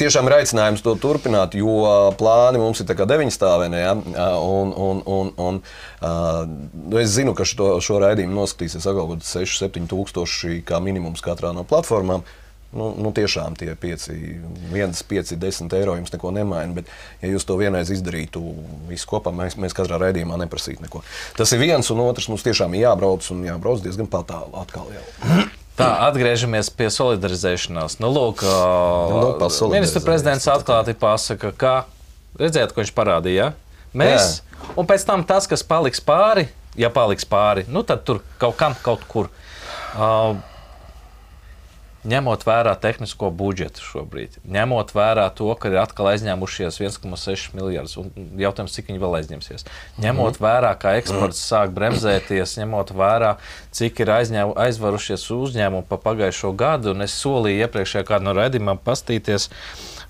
tiešām ir aicinājums to turpināt, jo plāni mums ir deviņi stāvēni. Ja? Un, un, un, un, uh, es zinu, ka šo, šo raidījumu noskatīsies kaut kādi 6, 7 tūkstoši kā minimums katrā no platformām. Nu, nu, tiešām tie 5, 1, 5, 10 eiro jums neko nemaina. Bet, ja jūs to vienreiz izdarītu visu kopā, mēs, mēs katrā raidījumā neprasītu neko. Tas ir viens, un otrs mums tiešām jābrauc un jābrauc diezgan tālu atkal. Jau. Tā, atgriežamies pie solidarizēšanās. Nu, lūk, Nu, solidarizēšanos. ministra prezidents atklāti pasaka, ka redzēt, ko viņš parādīja. Ja? Mēs, Jā. un pēc tam tas, kas paliks pāri, ja paliks pāri, nu, tad tur kaut kam, kaut kur. Uh, ņemot vērā tehnisko budžetu šobrīd, ņemot vērā to, ka ir atkal aizņēmušies 1,6 miljardus, un jautājums, cik viņi vēl aizņemsies. Ņemot vērā, ka eksports sāk bremzēties, ņemot vērā, cik ir aizņēmu, aizvarušies uzņēmumi pa pagājušo gadu, un es solīju iepriekšējā kādā no raidījumiem pastīties.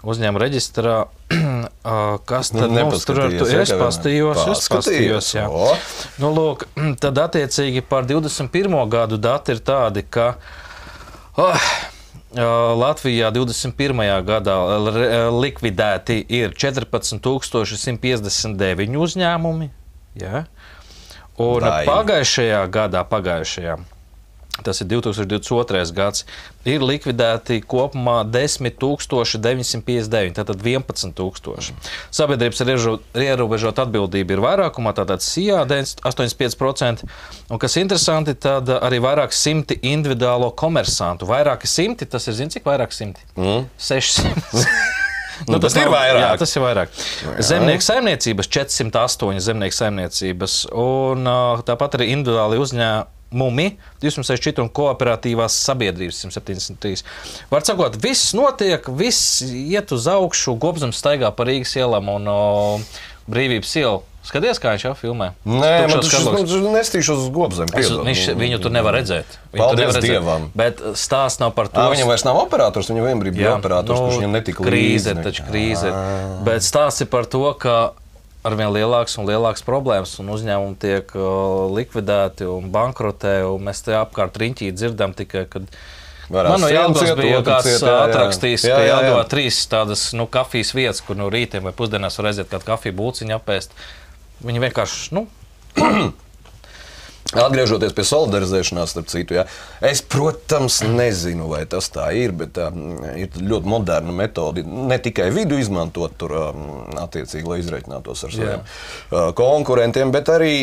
Uzņēmuma reģistrā, kas tad Nu, mums tur ir? nepaskatījos, ja, Es ka pastījos, es paskatījos, jā. Nu, lūk, tad attiecīgi par 21. gadu dati ir tādi, ka oh, Latvijā 21. gadā likvidēti ir 14,159 uzņēmumi. Ja? Un Vai. pagājušajā gadā, pagājušajā, tas ir 2022. gads, ir likvidēti kopumā 10,959, tātad 11,000. Sabiedrības ierobežotu atbildību ir vairākumā, tātad SIA 85%, un kas interesanti, tad arī vairāk simti individuālo komersantu. Vairāki simti, tas ir, zini, cik vairāk simti? Mm. 600. Nu, tas ir vairāk. Jā, tas ir vairāk. Zemnieku saimniecības 408 zemnieku saimniecības, un tāpat arī individuāli uzņēmumi 264 un kooperatīvās sabiedrības 173. Var sakot, viss notiek, viss iet uz augšu, gobzams staigā pa Rīgas ielām un o, Brīvības ielu. Skaties, kā viņš jau filmē. Nē, tas skaloks. ir nestīšos uz gobzem. Es, viņš, viņu tur nevar redzēt. Viņu tur Paldies nevar redzēt. Dievam. Bet stāsts nav par to. Ā, viņam vairs nav operators, viņam vienbrīd bija operators, kurš viņam netika krīze. līdzi. Taču krīze. Bet stāsts ir par to, ka arvien lielāks un lielāks problēmas, un uzņēmumi tiek likvidēti un bankrotē. Un mēs te apkārt riņķī dzirdam tikai, kad Man viens Jānis ciet, bija kāds ciet, jā, jā. atrakstījis, Jā, ka jā, jā. jādod trīs tādas nu, kafijas vietas, kur no rītiem vai pusdienās var aiziet kādu kafiju būciņu apēst. Viņi vienkārši, nu, Atgriežoties pie solidarizēšanās, starp citu, ja, es, protams, nezinu, vai tas tā ir, bet um, ir ļoti moderna metode. Ne tikai vidu izmantot, tur, um, attiecīgi, lai izreikinātos ar saviem uh, konkurentiem, bet arī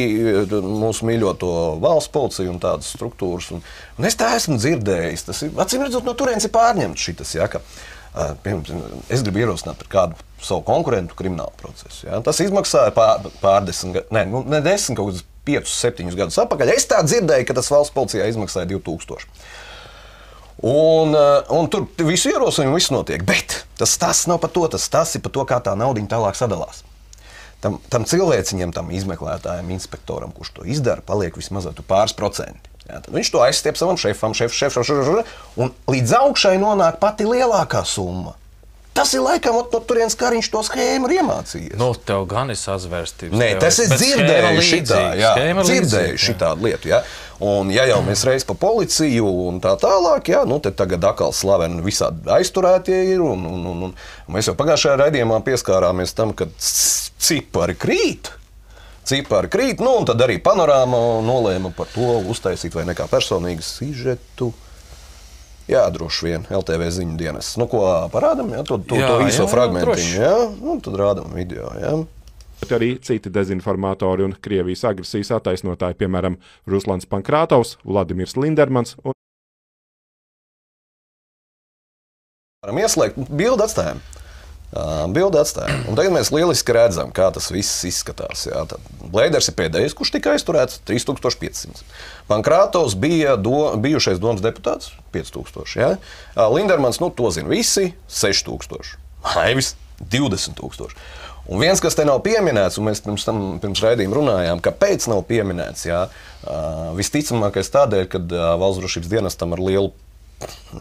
uh, mūsu mīļoto valsts policiju un tādas struktūras. Un, un es tā esmu dzirdējis. Tas ir, acīm redzot, no turienes ir pārņemts šis. Ja, ka, uh, piemēram, es gribu ierosināt par kādu savu konkurentu kriminālu procesu. Ja. Tas izmaksāja pār, pārdesmit ne, nu, ne desmit, kaut kādus 5, 7 gadus atpakaļ. Es tā dzirdēju, ka tas valsts policijā izmaksāja 2000. Un, uh, un tur viss ierosina, viss notiek. Bet tas, tas nav par to, tas, tas ir par to, kā tā nauda tālāk sadalās. Tam, tam cilvēciņam, tam izmeklētājam, inspektoram, kurš to izdara, paliek vismaz pāris procenti. Jā, viņš to aizstiep savam šefam, šef, šef, šef, šef, šef, un līdz augšai nonāk pati lielākā summa. Tas ir laikam ot no turienes, kā viņš to schēmu ir iemācījies. nu tev gan ir sazvērstības. Nē, tas ir dzirdējuši šitā, jā, jā. šitādu lietu. Ja? Un, ja jau mēs reiz pa policiju un tā tālāk, jā, nu, tad tagad atkal slaveni visādi aizturētie ir. Un, un, un, un, mēs jau pagājušajā raidījumā pieskārāmies tam, ka cipari krīt. Cipari krīt, nu, un tad arī panorāma nolēma par to uztaisīt vai nekā personīgu sižetu. Jā, droši vien LTV ziņu dienas. Nu, ko parādām? Jā, to, to, Jā, to īso fragmentiņu. droši. Jā, nu, tad rādām video. Jā. Bet arī citi dezinformatori un Krievijas agresijas attaisnotāji, piemēram, Ruslans Pankrātovs, Vladimirs Lindermans un Varam ieslēgt bildi atstājam. Bildi atstājam. Un tagad mēs lieliski redzam, kā tas viss izskatās. Blēders ir pēdējais, kurš tika aizturēts 3500. Pankrātovs bija do, bijušais domas deputāts 5000. Ja? Lindermans, nu to zina visi, 6000. Haivis 20 000. Un viens, kas te nav pieminēts, un mēs pirms tam pirms raidījuma runājām, kāpēc nav pieminēts, jā, visticamākais tādēļ, ka valsts drošības dienestam ar lielu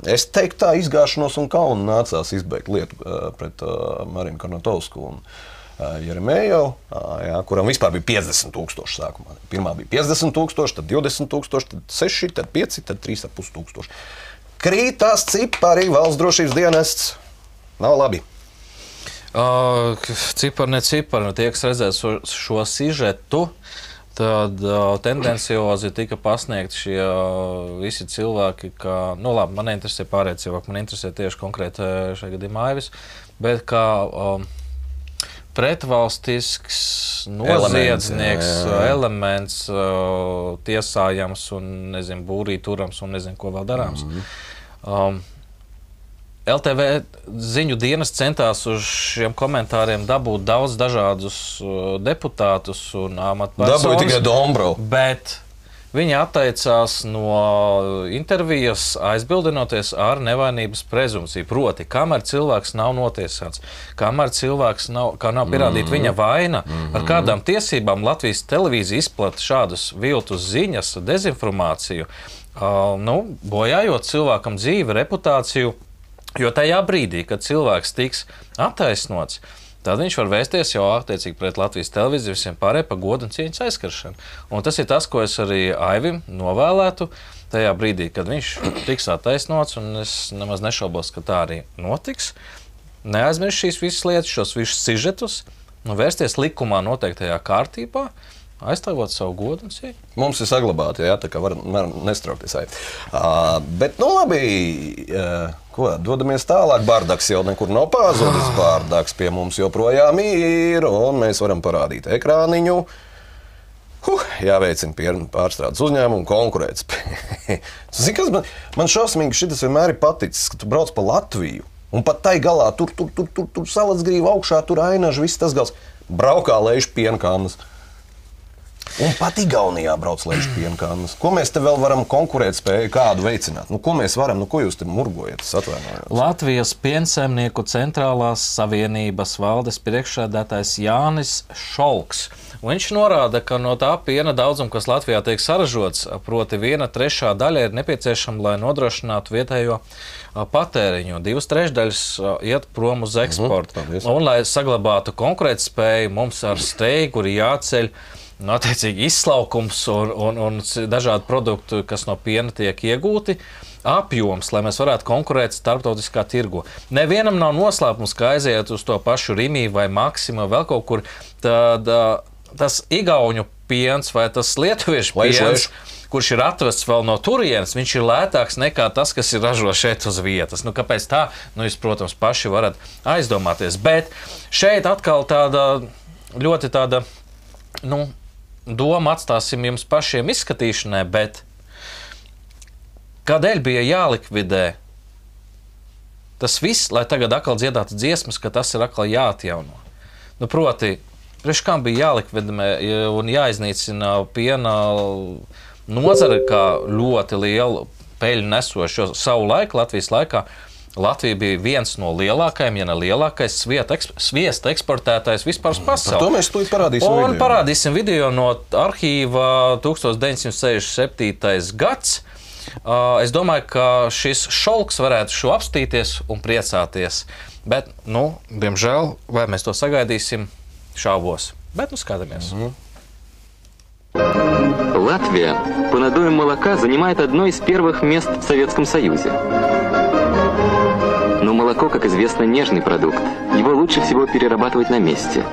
Es teiktu, tā izgāšanos un kaunu nācās izbeigt lietu pret Marinu uh, Jeremēju, jā, kuram vispār bija 50 tūkstoši sākumā. Pirmā bija 50 tūkstoši, tad 20 tūkstoši, tad 6, tad 5, tad 3,5 tūkstoši. Krītās cipari valsts drošības dienests. Nav labi. Uh, cipari, ne cipari. Nu, tie, kas redzēs šo, šo sižetu, uh, tad uh, tendenciozi tika pasniegti šie uh, visi cilvēki, ka, nu, labi, man interesē pārējie cilvēki, man interesē tieši konkrēti šajā gadījumā Aivis, bet kā um, pretvalstisks noziedznieks, elements, elements uh, tiesājams un, nezinu, būrī turams un nezinu, ko vēl darāms. Mm -hmm. um, LTV ziņu dienas centās uz šiem komentāriem dabūt daudz dažādus uh, deputātus un amatpersonas. Dabūja tikai Dombrovu. Bet viņi atteicās no intervijas, aizbildinoties ar nevainības prezumciju. Proti, kamēr cilvēks nav notiesāts, kamēr cilvēks nav, nav pierādīta mm -hmm. viņa vaina, mm -hmm. ar kādām tiesībām Latvijas televīzija izplata šādus viltus ziņas, dezinformāciju, uh, nu, bojājot cilvēkam dzīvi, reputāciju Jo tajā brīdī, kad cilvēks tiks attaisnots, tad viņš var vēsties jau attiecīgi pret Latvijas televīziju, visiem pārējiem par godu un cieņas aizskaršanu. Un tas ir tas, ko es arī Aivim novēlētu. Tajā brīdī, kad viņš tiks attaisnots, un es nemaz nešaubos, ka tā arī notiks, neaizmirst šīs visas lietas, šos visus sižetus, un vērsties likumā noteiktajā kārtībā, aizstāvot savu godu un cieņu. Mums ir saglabāti, jā, tā kā varam, varam nestraukties. Uh, bet, nu labi. Uh, Ko, dodamies tālāk. Bārdaks jau nekur nav pazudis. Bārdaks pie mums joprojām ir, un mēs varam parādīt ekrāniņu. Huh, jāveicina pārstrādes uzņēmumu konkurētspēja. man, man šausmīgi šis vienmēr ir paticis, ka tu brauc pa Latviju. Un pat tai galā tur, tur, tur, tur, tur salas grīva augšā, tur ainaža, viss tas gals. Braukā lēš pienkānas. Un pat Igaunijā brauc leģis pienkānas. Ko mēs te vēl varam konkurēt spēju, kādu veicināt? Nu, ko mēs varam, nu, ko jūs te murgojat? Latvijas piensaimnieku centrālās savienības valdes priekšsēdētājs Jānis Šolks. Viņš norāda, ka no tā piena daudzuma, kas Latvijā tiek saražots, proti viena trešā daļa ir nepieciešama, lai nodrošinātu vietējo patēriņu. Divas trešdaļas iet prom uz eksportu. Uh -huh, un, lai saglabātu konkurētspēju, mums ar steigu ir jāceļ nu, attiecīgi izslaukums un, un, un dažādi produkti, kas no piena tiek iegūti. Apjoms, lai mēs varētu konkurēt starptautiskā tirgu. Nevienam nav noslēpums, ka aiziet uz to pašu Rīgā vai Maksimu vai vēl kaut kur. Tad tas igauņu piens vai tas lietuviešu piens. Laiš, laiš kurš ir atvests vēl no turienes, viņš ir lētāks nekā tas, kas ir ražots šeit uz vietas. Nu, kāpēc tā? Nu, jūs, protams, paši varat aizdomāties. Bet šeit atkal tāda ļoti tāda. Nu, domu atstāsim jums pašiem izskatīšanai, bet kādēļ bija jālikvidē tas viss, lai tagad atkal dziedātu dziesmas, ka tas ir atkal jāatjauno? Nu, proti, priekš kam bija jālikvidē un jāiznīcina piena nozare kā ļoti liela peļņu nesoša savu laiku Latvijas laikā. Latvija bija viens no lielākajiem, ja ne lielākais sviesta eksportētājs vispār uz pasaules. To mēs tūlīt parādīsim. Un video. parādīsim video no arhīva 1967. gads. Uh, es domāju, ka šis šalks varētu šo apstīties un priecāties. Bet, nu, diemžēl, vai mēs to sagaidīsim, šaubos. Bet nu skatāmies. Mm -hmm. Латвия по надою молока занимает одно из первых мест в Советском Союзе. Молоко, как известно, нежный продукт. Его лучше всего перерабатывать на месте.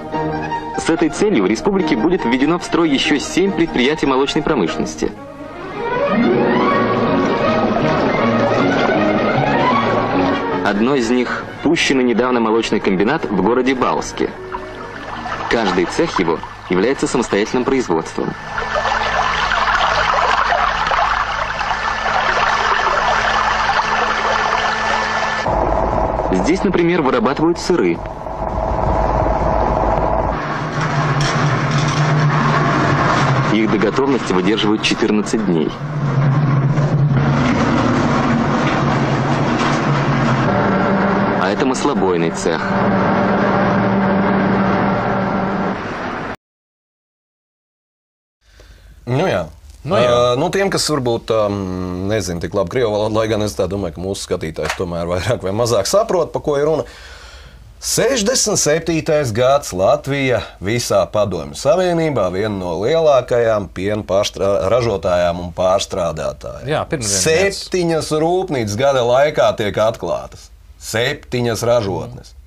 С этой целью в республике будет введено в строй еще семь предприятий молочной промышленности. Одно из них – пущенный недавно молочный комбинат в городе Бауске. Каждый цех его является самостоятельным производством. Здесь, например, вырабатывают сыры. Их до готовности выдерживают 14 дней. А это маслобойный цех. Tiem, kas varbūt um, nezina tik labi krievu valodu, lai gan es domāju, ka mūsu skatītājs tomēr vairāk vai mazāk saprot, pa ko ir runa. 67. gads Latvija visā Padomju Savienībā viena no lielākajām piena ražotājām un pārstrādātājām. Jā. Septiņas rūpnīcas gada laikā tiek atklātas. Septiņas ražotnes. Nu,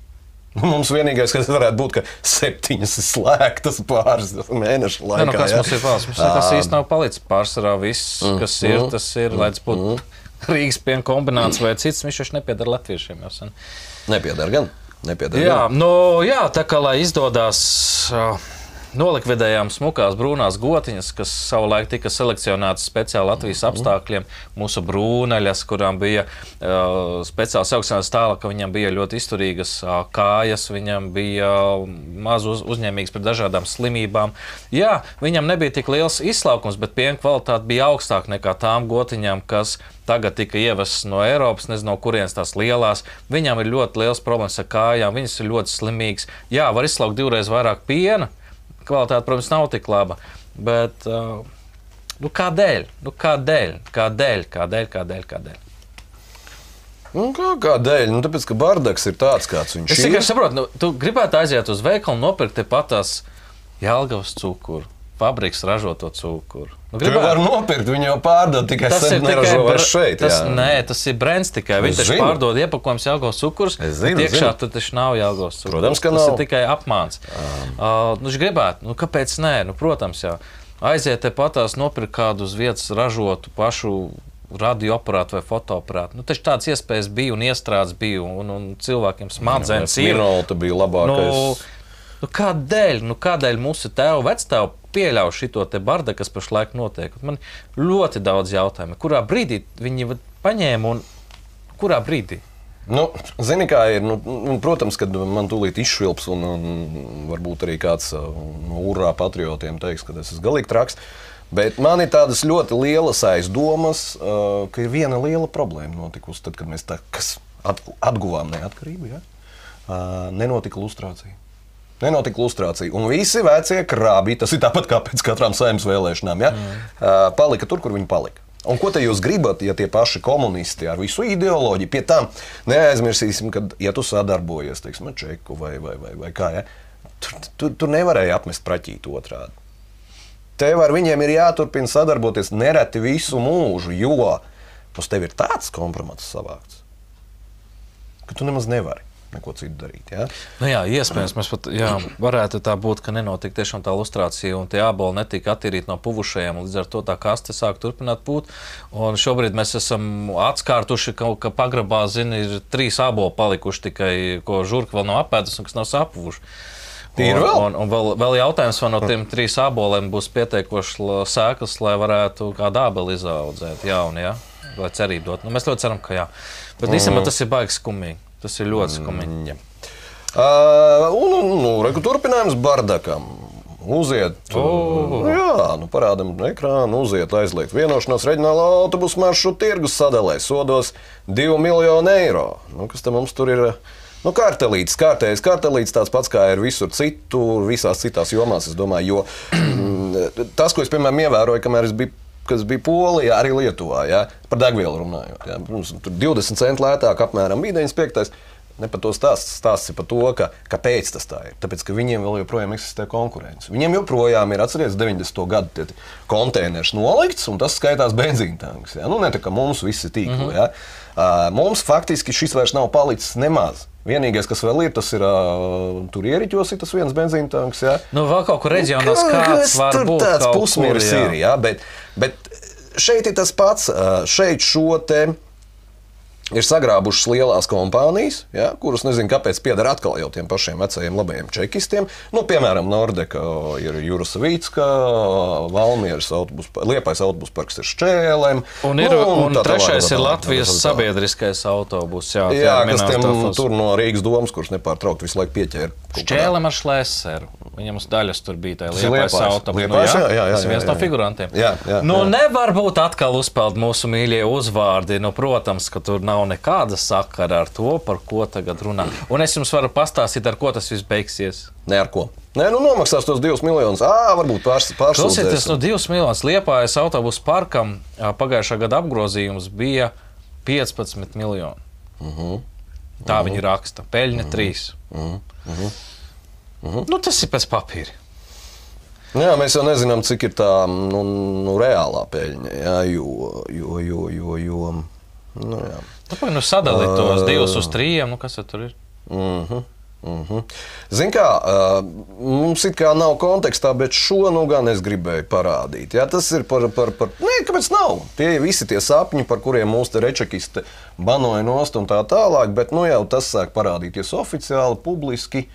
Mums vienīgais, kas varētu būt, ka septiņas ir slēgtas pāris mēnešu Nē, laikā. nu, kas ja? mums ir valsts? Mums nekas īsti nav palicis. Pārsvarā viss, kas ir, tas ir, lai tas būtu Rīgas piena kombināts vai cits, viņš taču nepiedara latviešiem jau sen. Nepiedara gan. Nepiedara Jā, gan. nu, jā, tā kā lai izdodas. Uh, Nolikvidējām smukās brūnās gotiņas, kas savulaik tika selekcionētas speciāli Latvijas apstākļiem. Mūsu brūneļas, kurām bija uh, speciāls augstnās stāvoklis, ka viņam bija ļoti izturīgas uh, kājas, viņam bija uh, maz uz, uzņēmīgs pret dažādām slimībām. Jā, viņam nebija tik liels izslaukums, bet piena kvalitāte bija augstāka nekā tām gotiņām, kas tagad tika ievestas no Eiropas, nezinu, no kurienes tās lielās. Viņām ir ļoti liels problēmas ar kājām, viņas ir ļoti slimīgas. Jā, var izslaukt divreiz vairāk piena. Kvalitāte, protams, nav tik laba. Bet uh, nu, kādēļ? Nu, kādēļ? Kādēļ? Kādēļ? Kādēļ? kādēļ? Nu, kā, kādēļ? Nu, tāpēc, ka bardaks ir tāds, kāds viņš Es ir. tikai saprotu, nu, tu gribētu aiziet uz veikalu un nopirkt tepat tās Jālgavas cukuru, fabriks ražoto cukuru. Nu, Tu jau vari nopirkt, viņi jau pārdod tikai sen neražo br- vairs šeit. Tas, jā. nē, tas ir brands tikai. Viņi taču pārdod iepakojums Jālgavas cukurs. Es zinu, iekšā zinu. tur taču nav Jālgavas cukurs. Protams, ka tas nav. ir tikai apmāns. Uh, nu, viņš gribētu, nu, kāpēc nē? Nu, protams, jā. Aiziet te patās nopirkt kādu uz vietas ražotu pašu radioaparātu vai fotoaparātu. Nu, taču tādas iespējas bija un iestrādes bija, un, un cilvēkiem smadzenes ir. Minolta bija Nu, labākais. nu kādēļ, nu kādēļ mūsu tēva vectēva pieļauj šo te barda, kas pašlaik notiek? Man ļoti daudz jautājumu. Kurā brīdī viņi paņēma un kurā brīdī? Nu, zini, kā ir. Nu, nu, protams, ka man tūlīt izšvilps, un, un varbūt arī kāds uh, no urā patriotiem teiks, ka tas ir galīgi traks. Bet man ir tādas ļoti lielas aizdomas, uh, ka ir viena liela problēma notikusi. Tad, kad mēs tā, atguvām neatkarību, ja? uh, nenotika lustrācija. Nenotika lustrācija. Un visi vecie krāpji, tas ir tāpat kā pēc katrām saimnes vēlēšanām, ja? mm. uh, palika tur, kur viņi palika. Un ko te jūs gribat, ja tie paši komunisti ar visu ideoloģiju, pie tam neaizmirsīsim, ka, ja tu sadarbojies teiksim, ar Čeku vai, vai, vai, vai kā, ja, tur, tur, tur nevarēja apmest praķīt otrādi. Tev ar viņiem ir jāturpina sadarboties nereti visu mūžu, jo uz tevi ir tāds kompromiss savākts, ka tu nemaz nevari neko citu darīt. Ja? Nu jā, iespējams, mēs pat jā, varētu tā būt, ka nenotika tiešām tā lustrācija, un tie aboli netika attīrīti no puvušajiem. Līdz ar to tā kaste sāk turpināt pūt. Un šobrīd mēs esam atskārtuši, ka, ka pagrabā zini, ir trīs aboli palikuši tikai, ko žurka vēl nav apēdusi un kas nav sapuvuši. Un, vēl? un, un vēl, vēl jautājums, vai no tiem trīs aboliem būs pietiekoši la- sēklas, lai varētu kādu abeli izaudzēt jaunu, ja? vai cerību dot. Nu, mēs ļoti ceram, ka jā. Bet īstenībā tas ir baigs skumīgi. Tas ir ļoti skumīgi. Uh, un, un, nu, reku, turpinājums Bardakam. Uziet, oh. jā, nu, parādām ekrānu, uziet, aizliegt vienošanos reģionālā autobusu maršrutu tirgus sadalē, sodos 2 miljonu eiro. Nu, kas te mums tur ir? Nu, kārtelītis, kārtējs kārtelītis, tāds pats kā ir visur citur, visās citās jomās, es domāju. Jo mm, tas, ko es, piemēram, ievēroju, kamēr es biju kas bija Polijā, arī Lietuvā, ja, par degvielu runājot. Ja. Protams, tur 20 centi lētāk apmēram bija 95. Ne par to stāsts, stāsts ir par to, ka, kāpēc tas tā ir. Tāpēc, ka viņiem vēl joprojām eksistē konkurence. Viņiem joprojām ir, atcerieties, 90. gadu konteineris nolikts, un tas skaitās benzīna tanks. Ja? Nu, ne tā kā mums viss ir tīkli. Mm -hmm. ja? uh, mums faktiski šis vairs nav palicis nemaz. Vienīgais, kas vēl ir, tas ir uh, tur ieriķos, ir tas viens benzīna tanks. Ja? Nu, vēl kaut kur reģionāls Kā- kāds kas var būt. tāds jā. ir. Jā, bet, bet šeit ir tas pats. Šeit šo te Ir sagrābušas lielās kompānijas, ja, kuras nezinu, kāpēc pieder atkal jau tiem pašiem vecajiem labajiem čekistiem. Nu, piemēram, Nordeka ir Jurasavītska, Valmieras autobus, Liepais autobus parks ir Šķēlēm. Un, ir, un, un tā trešais tālāk, ir tā Latvijas tālāk. sabiedriskais autobus. Jā, Jā, kas tiem telefons. tur no Rīgas domas, kurš nepārtraukti visu laiku pieķēra. Šķēlēm ar šlēseru. Viņam uz daļas tur bija tā liepais autobus. Liepājs, jā, jā, jā, Tas ir viens jā, no jā. figurantiem. Jā, jā, nu, jā. nevar būt atkal uzpeld mūsu mīļie uzvārdi. Nu, protams, ka tur nav nekāda sakara ar to, par ko tagad runā. Un es jums varu pastāstīt, ar ko tas viss beigsies. Ne ar ko. Nē, nu nomaksās tos divus miljonus. Ā, varbūt pārs, Klausieties, no 2 miljonus liepājas autobusu parkam pagājušā gada apgrozījums bija 15 miljoni. Mhm. Tā viņi raksta. Peļņa 3. Mhm. Nu, tas ir pēc papīra. Jā, mēs jau nezinām, cik ir tā nu, nu, reālā peļņa. Jā, jo, jo, jo, jo, jo nu, jā. Tāpēc nu, sadalīt tos divus uz trījiem. Nu, kas tur ir? Mhm. Mhm. Ziniet, kā uh, mums it kā nav kontekstā, bet šo nu gan es gribēju parādīt. Jā, tas ir par, par, par nē, kāpēc nav? Tie ir visi tie sapņi, par kuriem mūsu rečakisti banoja nost un tā tālāk, bet nu jau tas sāk parādīties oficiāli, publiski.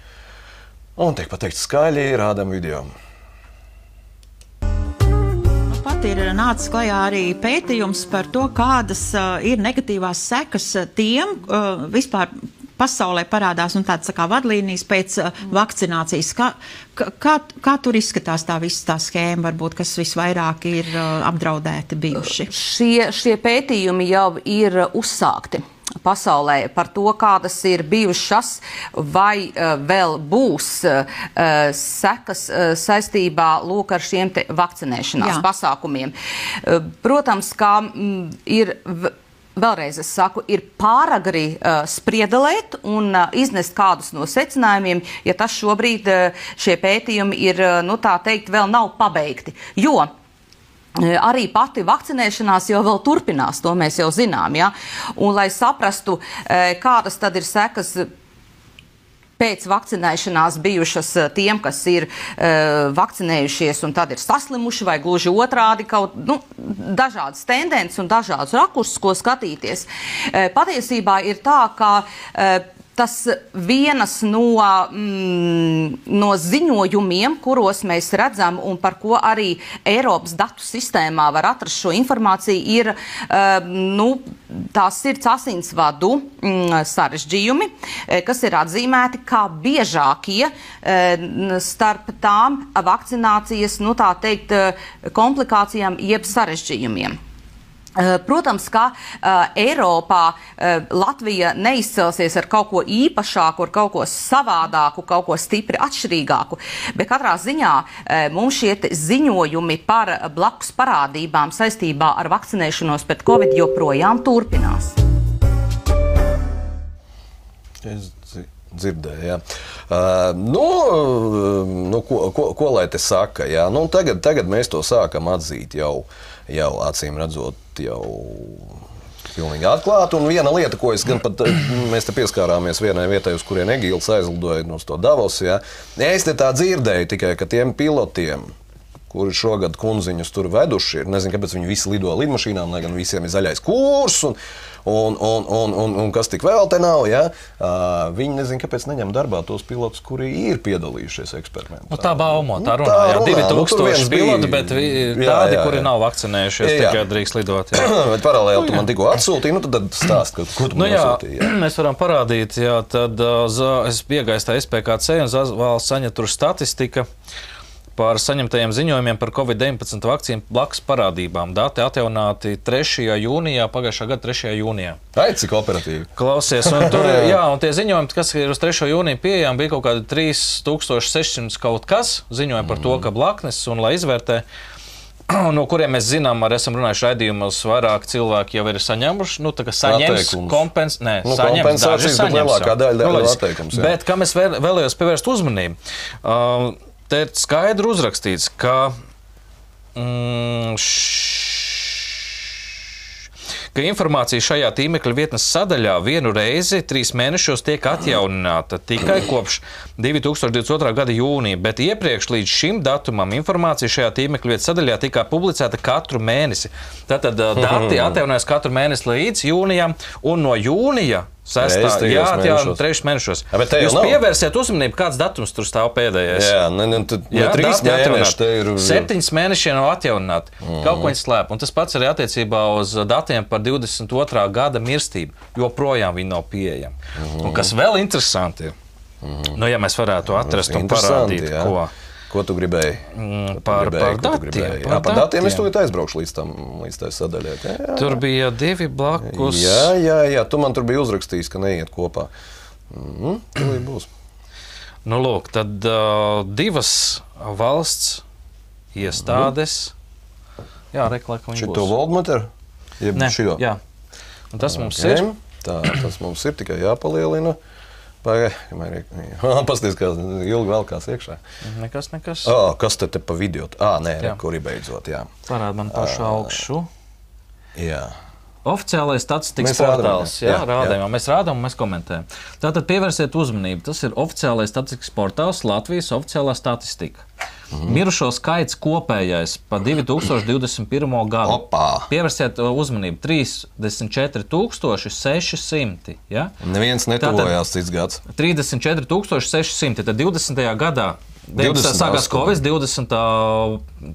Un tiek pateikt skaļi, rādām video. Pat ir nācis klajā arī pētījums par to, kādas uh, ir negatīvās sekas uh, tiem uh, vispār. Pasaulē parādās nu, tādas tā kā vadlīnijas pēc uh, vakcinācijas. Kā, kā, kā, tur izskatās tā visa tā schēma, varbūt, kas visvairāk ir uh, apdraudēti bijuši? Šie, šie pētījumi jau ir uzsākti pasaulē par to, kādas ir bijušas vai uh, vēl būs uh, sekas uh, saistībā lūk, ar šiem te vakcinēšanās Jā. pasākumiem. Protams, kā mm, ir. Vēlreiz es saku, ir pāragri uh, spriedelēt un uh, iznest kādus no secinājumiem, ja tas šobrīd uh, šie pētījumi ir, uh, nu tā teikt, vēl nav pabeigti. Jo Arī pati vakcinēšanās jau vēl turpinās, to mēs jau zinām. Ja? Un, lai saprastu, e, kādas tad ir sekas pēc vakcinēšanās bijušas e, tiem, kas ir uh, vakcinējušies un tad ir saslimuši, vai gluži otrādi, kaut nu, dažādas tendences un dažādas rakursus, ko skatīties. Uh, patiesībā ir tā, ka uh, tas vienas no, mm, no ziņojumiem, kuros mēs redzam un par ko arī Eiropas datu sistēmā var atrast šo informāciju, ir uh, nu, tās sirds asinsvadu mm, sarežģījumi, eh, kas ir atzīmēti kā biežākie eh, starp tām vakcinācijas, nu tā teikt, komplikācijām jeb sarežģījumiem. Eh, Protams, ka uh, Eiropā uh, Latvija neizcelsies ar kaut ko īpašāku, ar kaut ko savādāku, kaut ko stipri atšķirīgāku. Bet katrā ziņā uh, mums šie ziņojumi par blakus parādībām saistībā ar vakcinēšanos pret covid joprojām turpinās. Es dzi- dzirdēju, jā. Uh, nu, nu, ko, ko, ko lai te saka? Jā? Nu, tagad, tagad mēs to sākam atzīt jau, jau acīm redzot, jau pilnīgi atklāti. Un viena lieta, ko es gan pat, mēs te pieskārāmies vienai vietai, uz kurien Egīls aizlidoja no to Davos, jā. es te tā dzirdēju tikai, ka tiem pilotiem, kuri šogad kundziņus tur veduši, ir, nezinu, kāpēc viņi visi lido lidmašīnām, lai gan visiem ir zaļais kurs. Un, Un, un, un, un, un kas tik vēl te nav, ja? uh, viņi nezina, kāpēc neņem darbā tos pilotus, kuri ir piedalījušies eksperimentā. Nu, tā baumo, tā Nu, runā. tā Jā, runā. Nu, tur 2000 viens bija- piloti, bet vi- Jā, tādi, jā, kuri jā. nav vakcinējušies, Jā, jā. tikai drīkst lidot. jā. Bet paralēli tu man tikko atsūtīji, nu tad, stāst, ka, ko tu Nu, jā, atsūtīji. Jā. mēs varam parādīt, jā, tad uh, es piegāju tā SPKC un valsts saņem tur statistika par saņemtajiem ziņojumiem par Covid-19 vakcīnu blakus parādībām. Dati atjaunāti 3. jūnijā, pagājušā gada 3. jūnijā. Ai, cik operatīvi. Klausies, un tur jā, un tie ziņojumi, kas ir uz 3. jūniju pieejami, bija kaut kādi 3600 kaut kas. Ziņoja par to, ka blaknes un lai izvērtē. No kuriem mēs zinām, arī esam runājuši raidījumos, vairāk cilvēki jau ir saņēmuši, nu, tā kā saņems kompens, nē, Nu, saņems, kompensācijas, bet lielākā daļa Nu, ir atteikums, jā. Bet, kam es vēl, vēlējos pievērst uzmanību, uh, te ir skaidri uzrakstīts, ka mm, ka informācija šajā tīmekļa vietnes sadaļā vienu reizi trīs mēnešos tiek atjaunināta tikai kopš 2022. gada jūnija, bet iepriekš līdz šim datumam informācija šajā tīmekļa vietas sadaļā tika publicēta katru mēnesi. Tātad dati atjaunojas katru mēnesi līdz jūnijam, un no jūnija Sestā, jā, jā, trešos mēnešos. A, bet Jūs nav. pievērsiet uzmanību, kāds datums tur stāv pēdējais. Jā, ne, ne, tad, Jā, ne trīs mēneši ir. Septiņas mēnešiem nav atjaunināti. Mm. Kaut ko viņi slēp. Un tas pats arī attiecībā uz datiem par 22. gada mirstību. Joprojām viņi nav pieejami. Mm. Un kas vēl interesanti mm. nu, ja mēs varētu atrast un parādīt, jā. ko. Ko tu gribēji? Mm, Ko tu par- gribēji, par ko tu datiem, gribēji? par Jā, par datiem es datiem. tūlīt aizbraukšu līdz tam, līdz sadaļai. Jā, jā. Tur bija divi blakus. Jā, jā, jā, tu man tur biji uzrakstījis, ka neiet kopā. Mm, tūlīt būs. Nu, lūk, tad uh, divas valsts iestādes. Jā, reklāmas? Jeb Nē, šito? jā. Tas mums Ok, ir. Tā, tas mums ir tikai jāpalielina. Pagaidiet, paskatieties, kā ilgi velkās iekšā. Nekas, nekas. Oh, kas te, te pa video? Ah, nē, re, kur ir beidzot. Jā. Parāda man pašu augšu. jā. Oficiālais statistikas Mēs portāls. jā. Jā, Jā, rādām, jā. mēs rādām mēs komentējam. Tātad pievērsiet uzmanību. Tas ir oficiālais statistikas portāls Latvijas oficiālā statistika. Mhm. Mirušo skaits kopējais pa 2021. gadu. Opā! Pievērsiet uh, uzmanību 34,600. Ja? Neviens netuvojās cits gads. 34,600. Tad 20. gadā. 20. 20. sākās. Covid, 20.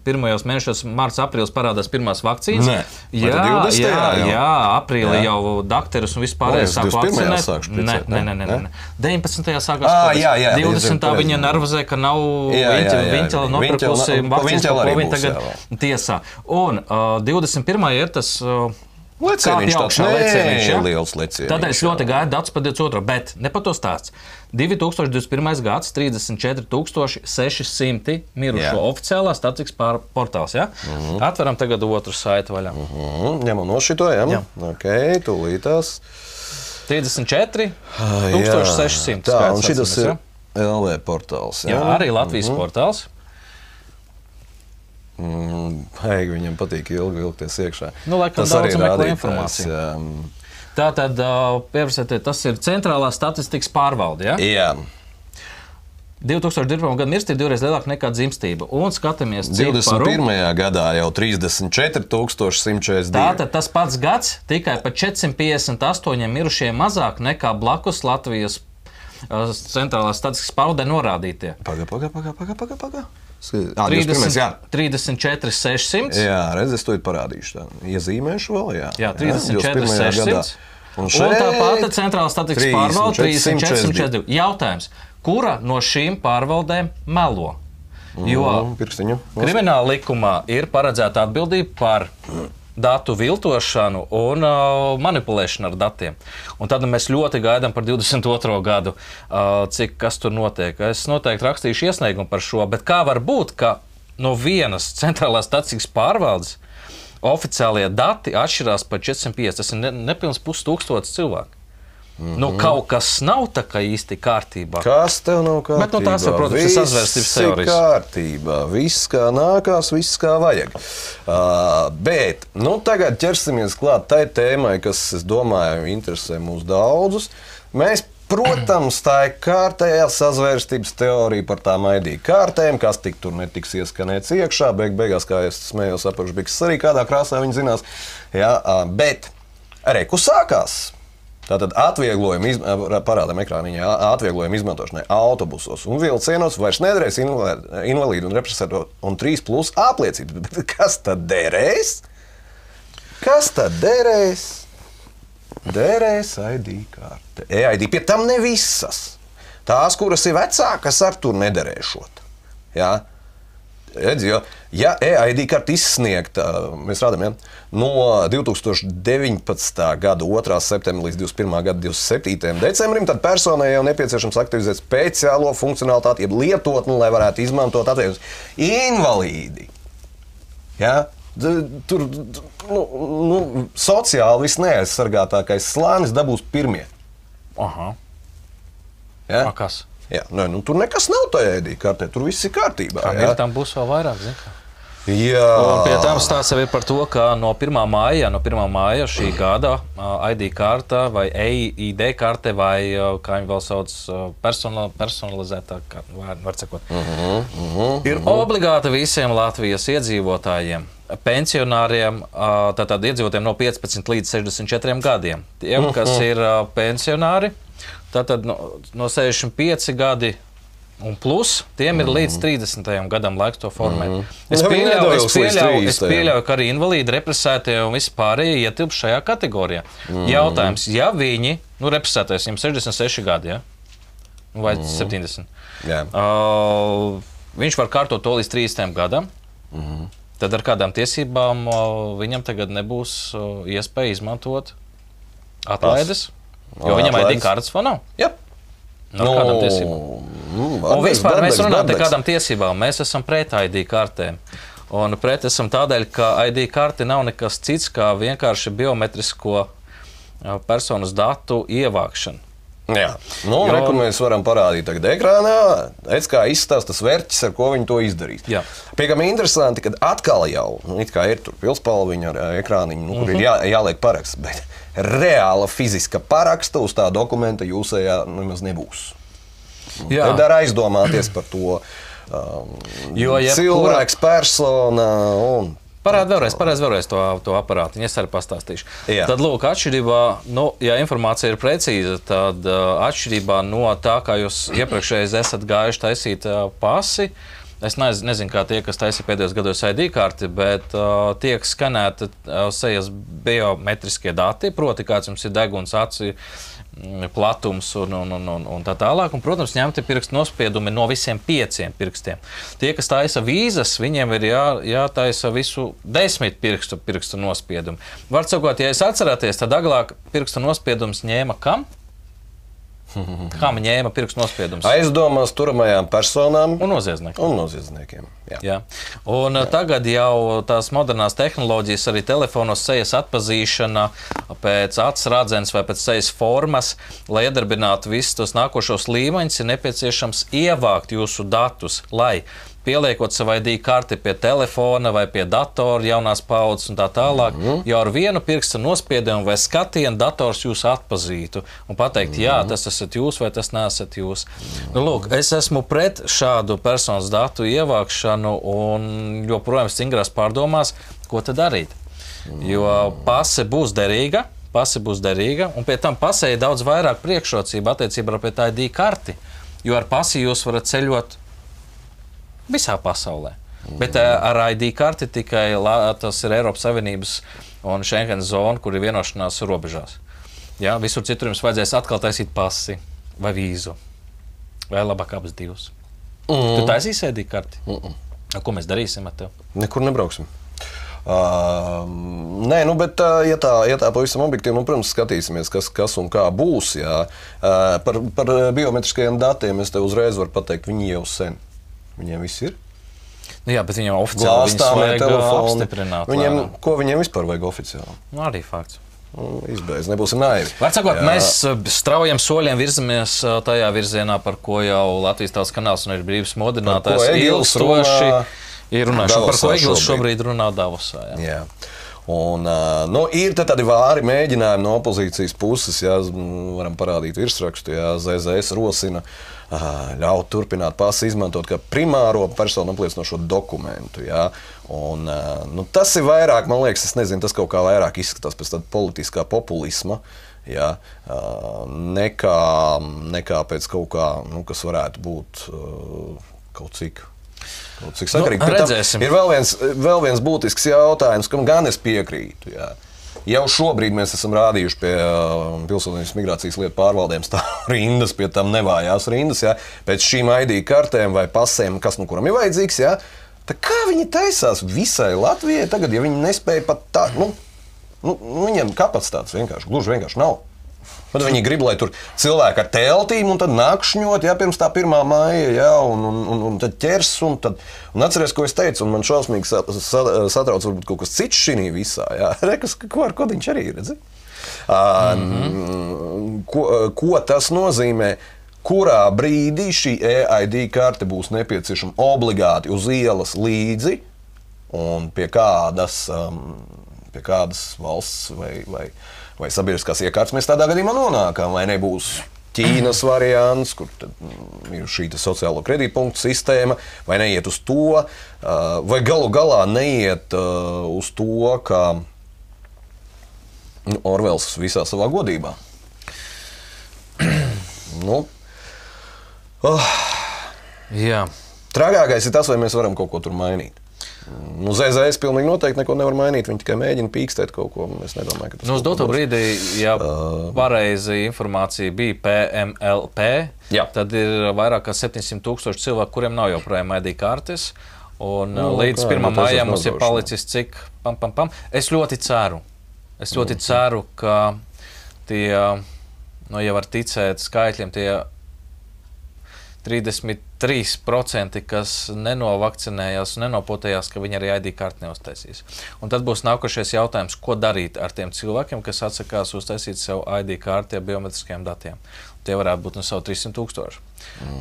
pirmajos mēnešos, marts, aprīlis parādās pirmās vakcīnas. Nē. Jā, tad 20. jā, jau? jā, aprīlī Jā. jā. jau doktorus un vispār Man liekas, sāku 21. vakcinēt. Nē, nē, nē, nē, nē. 19. sākās Ā, Covid. jā, jā, 20. pareizi. viņa nervozē, ka nav Jā, jā, viņa jā. nopirkusi pa vakcīnas, ko viņa tagad jā. tiesā. Un uh, 21. ir tas. Uh, Lecieniņš kāpj tāds augšā, lecieniņš, ja? neliels lecieniņš, Tādēļ es jā. ļoti gaidu datus par 22. Bet ne par to stāsts. 2021. gads, 34,600 mirušo Jā. oficiālā statistikas portāls. Ja? Mhm. Atveram tagad otru saiti vaļā. Mm, ņemam no šito, jā. Jā. Ok, tūlītās. 34, Ah, jā. 1600. Tā, un šis ir LV portāls. Jā, arī Latvijas Mhm. portāls. Mm, Haigi, viņam patīk ilgi vilkties iekšā. Nu, laikam Tas arī rādītājs, informāciju. jā. Tā tad uh, pievērsiet, tas ir centrālā statistikas pārvalde. Ja? Jā, 2021. gada mirstība ir divreiz lielāka nekā dzimstība. Un skatāmies, cik par 21. gadā jau 34,142. Tātad tas pats gads tikai par 458 mirušiem mazāk nekā blakus Latvijas centrālās statistikas pārvaldē norādītie. Pagaid, pagaid, pagaid, pagaid, pagaid. pagaid. Ah, 21. Jā. 34, 600. Jā, redz, es to parādīšu. Tā. Iezīmēšu vēl, jā. Jā, 34, 21. gadā. 600. Un Un šeit tā pati centrālā statistikas 30, pārvalde 442. 34. Jautājums, kura no šīm pārvaldēm melo? Jo Mm. Krimināla likumā ir paredzēta atbildība par datu viltošanu un uh, manipulēšanu ar datiem. Un tad mēs ļoti gaidām par 22. gadu, uh, cik kas tur notiek. Es noteikti rakstīšu iesniegumu par šo, bet kā var būt, ka no vienas centrālās statistikas pārvaldes oficiālie dati atšķirās par 405. Tas ir ne, nepilns pustūkstots cilvēku. Mm -hmm. Nu, kaut kas nav tā kā īsti kārtībā. Kas tev nav kārtībā? Bet, nu, tās jau, protams, ir Viss sazvērstības ir teorijas. kārtībā, viss kā nākās, viss kā vajag. Uh, bet nu, tagad ķersimies klāt tai tēmai, kas, es domāju, interesē mūs daudzus. Mēs Protams, tā ir kārtējā sazvērstības teorija par tām ID kārtēm, kas tik tur netiks ieskanēts iekšā. Beig, beigās, kā es smējos, apakšbiks arī kādā krāsā viņi zinās. Jā, ā, bet reku sākās. Tātad ā, parādām ekrāniņā, ā, atvieglojumi izmantošanai autobusos un vilcienos vairs invalē- invalīdu un represēto un 3 plus apliecības. Bet kas tad derēs? Kas tad derēs? Derēs ID karte. EID pie tam ne visas. Tās, kuras ir vecākas, ar to nederēšot. Jā. Redz, jo, ja EID karte izsniegta, mēs rādām, ja, no 2019. gada 2. septembra līdz 21. gada 27. decembrim, tad personai jau nepieciešams aktivizēt speciālo funkcionalitāti, jeb lietotni, lai varētu izmantot attiecības invalīdi. Ja? Tur nu, nu, sociāli visneaizsargātākais slānis dabūs pirmie. Aha. Ja? A, kas? Jā, nē, nu, tur nekas nav tajā ēdī kartē, tur viss ir kārtībā. Kam jā. ir tam būs vēl vairāk? zini kā? Jā, Un pie tam stāsts jau ir par to, ka no 1. māja, no 1. māja šī gada ID karte vai EID karte vai kā viņi vēl sauc, ā, persona, personalizētā var, sakot, ir obligāta visiem Latvijas iedzīvotājiem. Pensionāriem, tātad iedzīvotājiem no 15 līdz 64 gadiem. Tiem, kas ir pensionāri, tātad no, no 65 gadi un plus, tiem ir līdz 30. gadam laiks to formēt. Es Nu, pieļauju, es pieļauju, es 30. pieļauju, ka arī invalīdi, represētie un visi pārējie ietilpst šajā kategorijā. Jautājums, ja viņi, nu, represētais, viņam 66 gadi, ja? Nu, vai 70. Jā. Uh, viņš var kārtot to līdz 30 gadam. Tad ar kādām tiesībām uh, viņam tagad nebūs uh, iespēja izmantot atlaides? Jo Ā, viņam atlaides. ID kartes vēl nav. Jā. No nu, kādām tiesībām? Mm, Un vispār mēs runājam par kādām tiesībām. Mēs esam pret ID kartēm. Un pret esam tādēļ, ka ID karte nav nekas cits kā vienkārši biometrisko uh, personas datu ievākšana. Jā, nu, Jo- re, kur mēs varam parādīt tagad ekrānā, redz, kā izstāsta tas vērķis, ar ko viņi to izdarīs. Jā. Piekam interesanti, ka atkal jau, nu, it kā ir tur pilspalviņa ar ekrāniņu, nu, kur ir jā, jāliek paraksts, bet reāla fiziska paraksta uz tā dokumenta jūsējā nemaz nebūs. Jā. Tad var aizdomāties par to um, Jo jebkura- cilvēks, persona un Parādi vēlreiz, parādi vēlreiz to, to aparātu. Es arī pastāstīšu. Jā. Tad, lūk, atšķirībā, nu, ja informācija ir precīza, tad uh, atšķirībā no tā, kā jūs iepriekšējais esat gājuši taisīt uh, pasi, es nez, nezinu, kā tie, kas taisa pēdējos gados ID karti, bet uh, tiek skanēta uh, sejas biometriskie dati, proti, kāds jums ir deguns, aci, mm, platums un, un, un, un, un tā tālāk. Un, protams, ņemti pirkstu nospiedumi no visiem pieciem pirkstiem. Tie, kas taisa vīzas, viņiem ir jā, jātaisa visu desmit pirkstu, pirkstu nospiedumu. Var sakot, ja jūs atceraties, tad agrāk pirkstu nospiedums ņēma kam? Kam ņēma pirkstu nospiedumus? aizdomās turamajām personām Un noziedzniekiem. un noziedzniekiem. Jā. Jā. Un Jā. tagad jau tās modernās tehnoloģijas, arī telefonos sejas atpazīšana pēc acis rādzenes vai pēc sejas formas, lai iedarbinātu visus tos nākošos līmeņus, ir nepieciešams ievākt jūsu datus, lai pieliekot savu ID karti pie telefona vai pie datora, jaunās paudzes un tā tālāk, mm -hmm. jau ar vienu pirksta nospiedumu vai skatienu dators jūs atpazītu un pateikt, mm -hmm. jā, tas esat jūs vai tas nesat jūs. Mm -hmm. nu, lūk, es esmu pret šādu personas datu ievākšanu un joprojām stingrās pārdomās, ko tad darīt. Jo pase būs derīga. Pase būs derīga, un pie tam pasē ir daudz vairāk priekšrocību attiecībā pret ID karti. Jo ar pasi jūs varat ceļot visā pasaulē. Bet uh, ar ID karti tikai tas ir Eiropas Savienības un Schengen zona, kur ir vienošanās robežās. Jā, visur citur jums vajadzēs atkal taisīt pasi vai vīzu. Vai labāk abas divas. Mm. Tu taisīsi ID karti? Mm. Ko mēs darīsim ar tevi? Nekur nebrauksim. Uh, nē, nu, bet, uh, ja tā, ja tā pavisam objektīvi, nu, protams, skatīsimies, kas, kas un kā būs. Jā. Uh, par, par biometriskajiem datiem es te uzreiz varu pateikt, viņi jau sen. Viņiem viss ir. Nu, jā, bet viņam oficiāli apstiprināt. Viņiem, lēnām. ko viņiem vispār vajag oficiāli? Nu, arī fakts. Nu, Izbeidz, nebūsim naivi. Jā. mēs uh, straujiem soļiem virzamies uh, tajā virzienā, par ko jau Latvijas tautas kanāls un ir brīvs modinātājs ilgstoši runā ir runājuši. Par ko Egils šobrīd runā Davosā. Jā. Jā. Un, nu, ir tādi vāri mēģinājumi no opozīcijas puses, ja varam parādīt virsrakstu, ja ZZS rosina ļaut turpināt pasu izmantot kā primāro personu apliecinošo dokumentu. Ja? Un, nu, tas ir vairāk, man liekas, nezinu, tas kaut kā vairāk izskatās pēc tāda politiskā populisma. Ja, nekā, nekā pēc kaut kā, nu, kas varētu būt kaut cik Kaut Cik sakarīgi. Nu, redzēsim. Ir vēl viens, vēl viens būtisks jautājums, kam gan es piekrītu. Jā. Jau šobrīd mēs esam rādījuši pie uh, pilsonības migrācijas lietu pārvaldēm stāv rindas, pie tam nevājās rindas. Jā. Pēc šīm ID kartēm vai pasēm, kas nu kuram ir vajadzīgs, jā. Tā kā viņi taisās visai Latvijai tagad, ja viņi nespēja pat tā, nu, nu viņiem kapacitātes vienkārši, gluži vienkārši nav. Tad viņi grib, lai tur cilvēki ar teltīm un tad nakšņot, ja pirms tā pirmā māja, ja, un, un, un, un tad ķers. Un, tad, un atceries, ko es teicu, un man šausmīgi sa, sa, satrauc varbūt kaut kas cits šī visā. Ja. Rekas, ko ar kodiņš arī redzi? Uh, mm -hmm. ko, ko tas nozīmē? Kurā brīdī šī EID karte būs nepieciešama obligāti uz ielas līdzi un pie kādas, um, pie kādas valsts vai, vai, vai sabiedriskās iekārtas mēs tādā gadījumā nonākam. Vai nebūs Ķīnas variants, kur mm, ir šī sociālo kredītpunktu sistēma, vai neiet uz to, vai galu galā neiet uz to, ka nu, Orvels visā savā godībā. nu, oh, Jā. Trakākais ir tas, vai mēs varam kaut ko tur mainīt. Nu, ZZS pilnīgi noteikti neko nevar mainīt. Viņi tikai mēģina pīkstēt kaut ko. Es nedomāju, ka tas Nu, uz doto dos. brīdī, ja pareizi informācija bija PMLP, Jā. tad ir vairāk kā 700 tūkstoši cilvēku, kuriem nav joprojām ID kartes. Un, Nu, nu, līdz kā, 1. nu, maijam ir mums ir palicis cik pam, pam, pam. Es ļoti ceru, es ļoti Mhm. ceru, ka tie, nu, ja var ticēt skaitļiem, tie 33%, kas nenovakcinējās, nenopotējās, ka viņi arī ID karti neuztaisīs. Un tad būs nākošais jautājums, ko darīt ar tiem cilvēkiem, kas atsakās uztaisīt sev ID karti ar biometriskiem datiem. Tie varētu būt no savu 300 tūkstoši.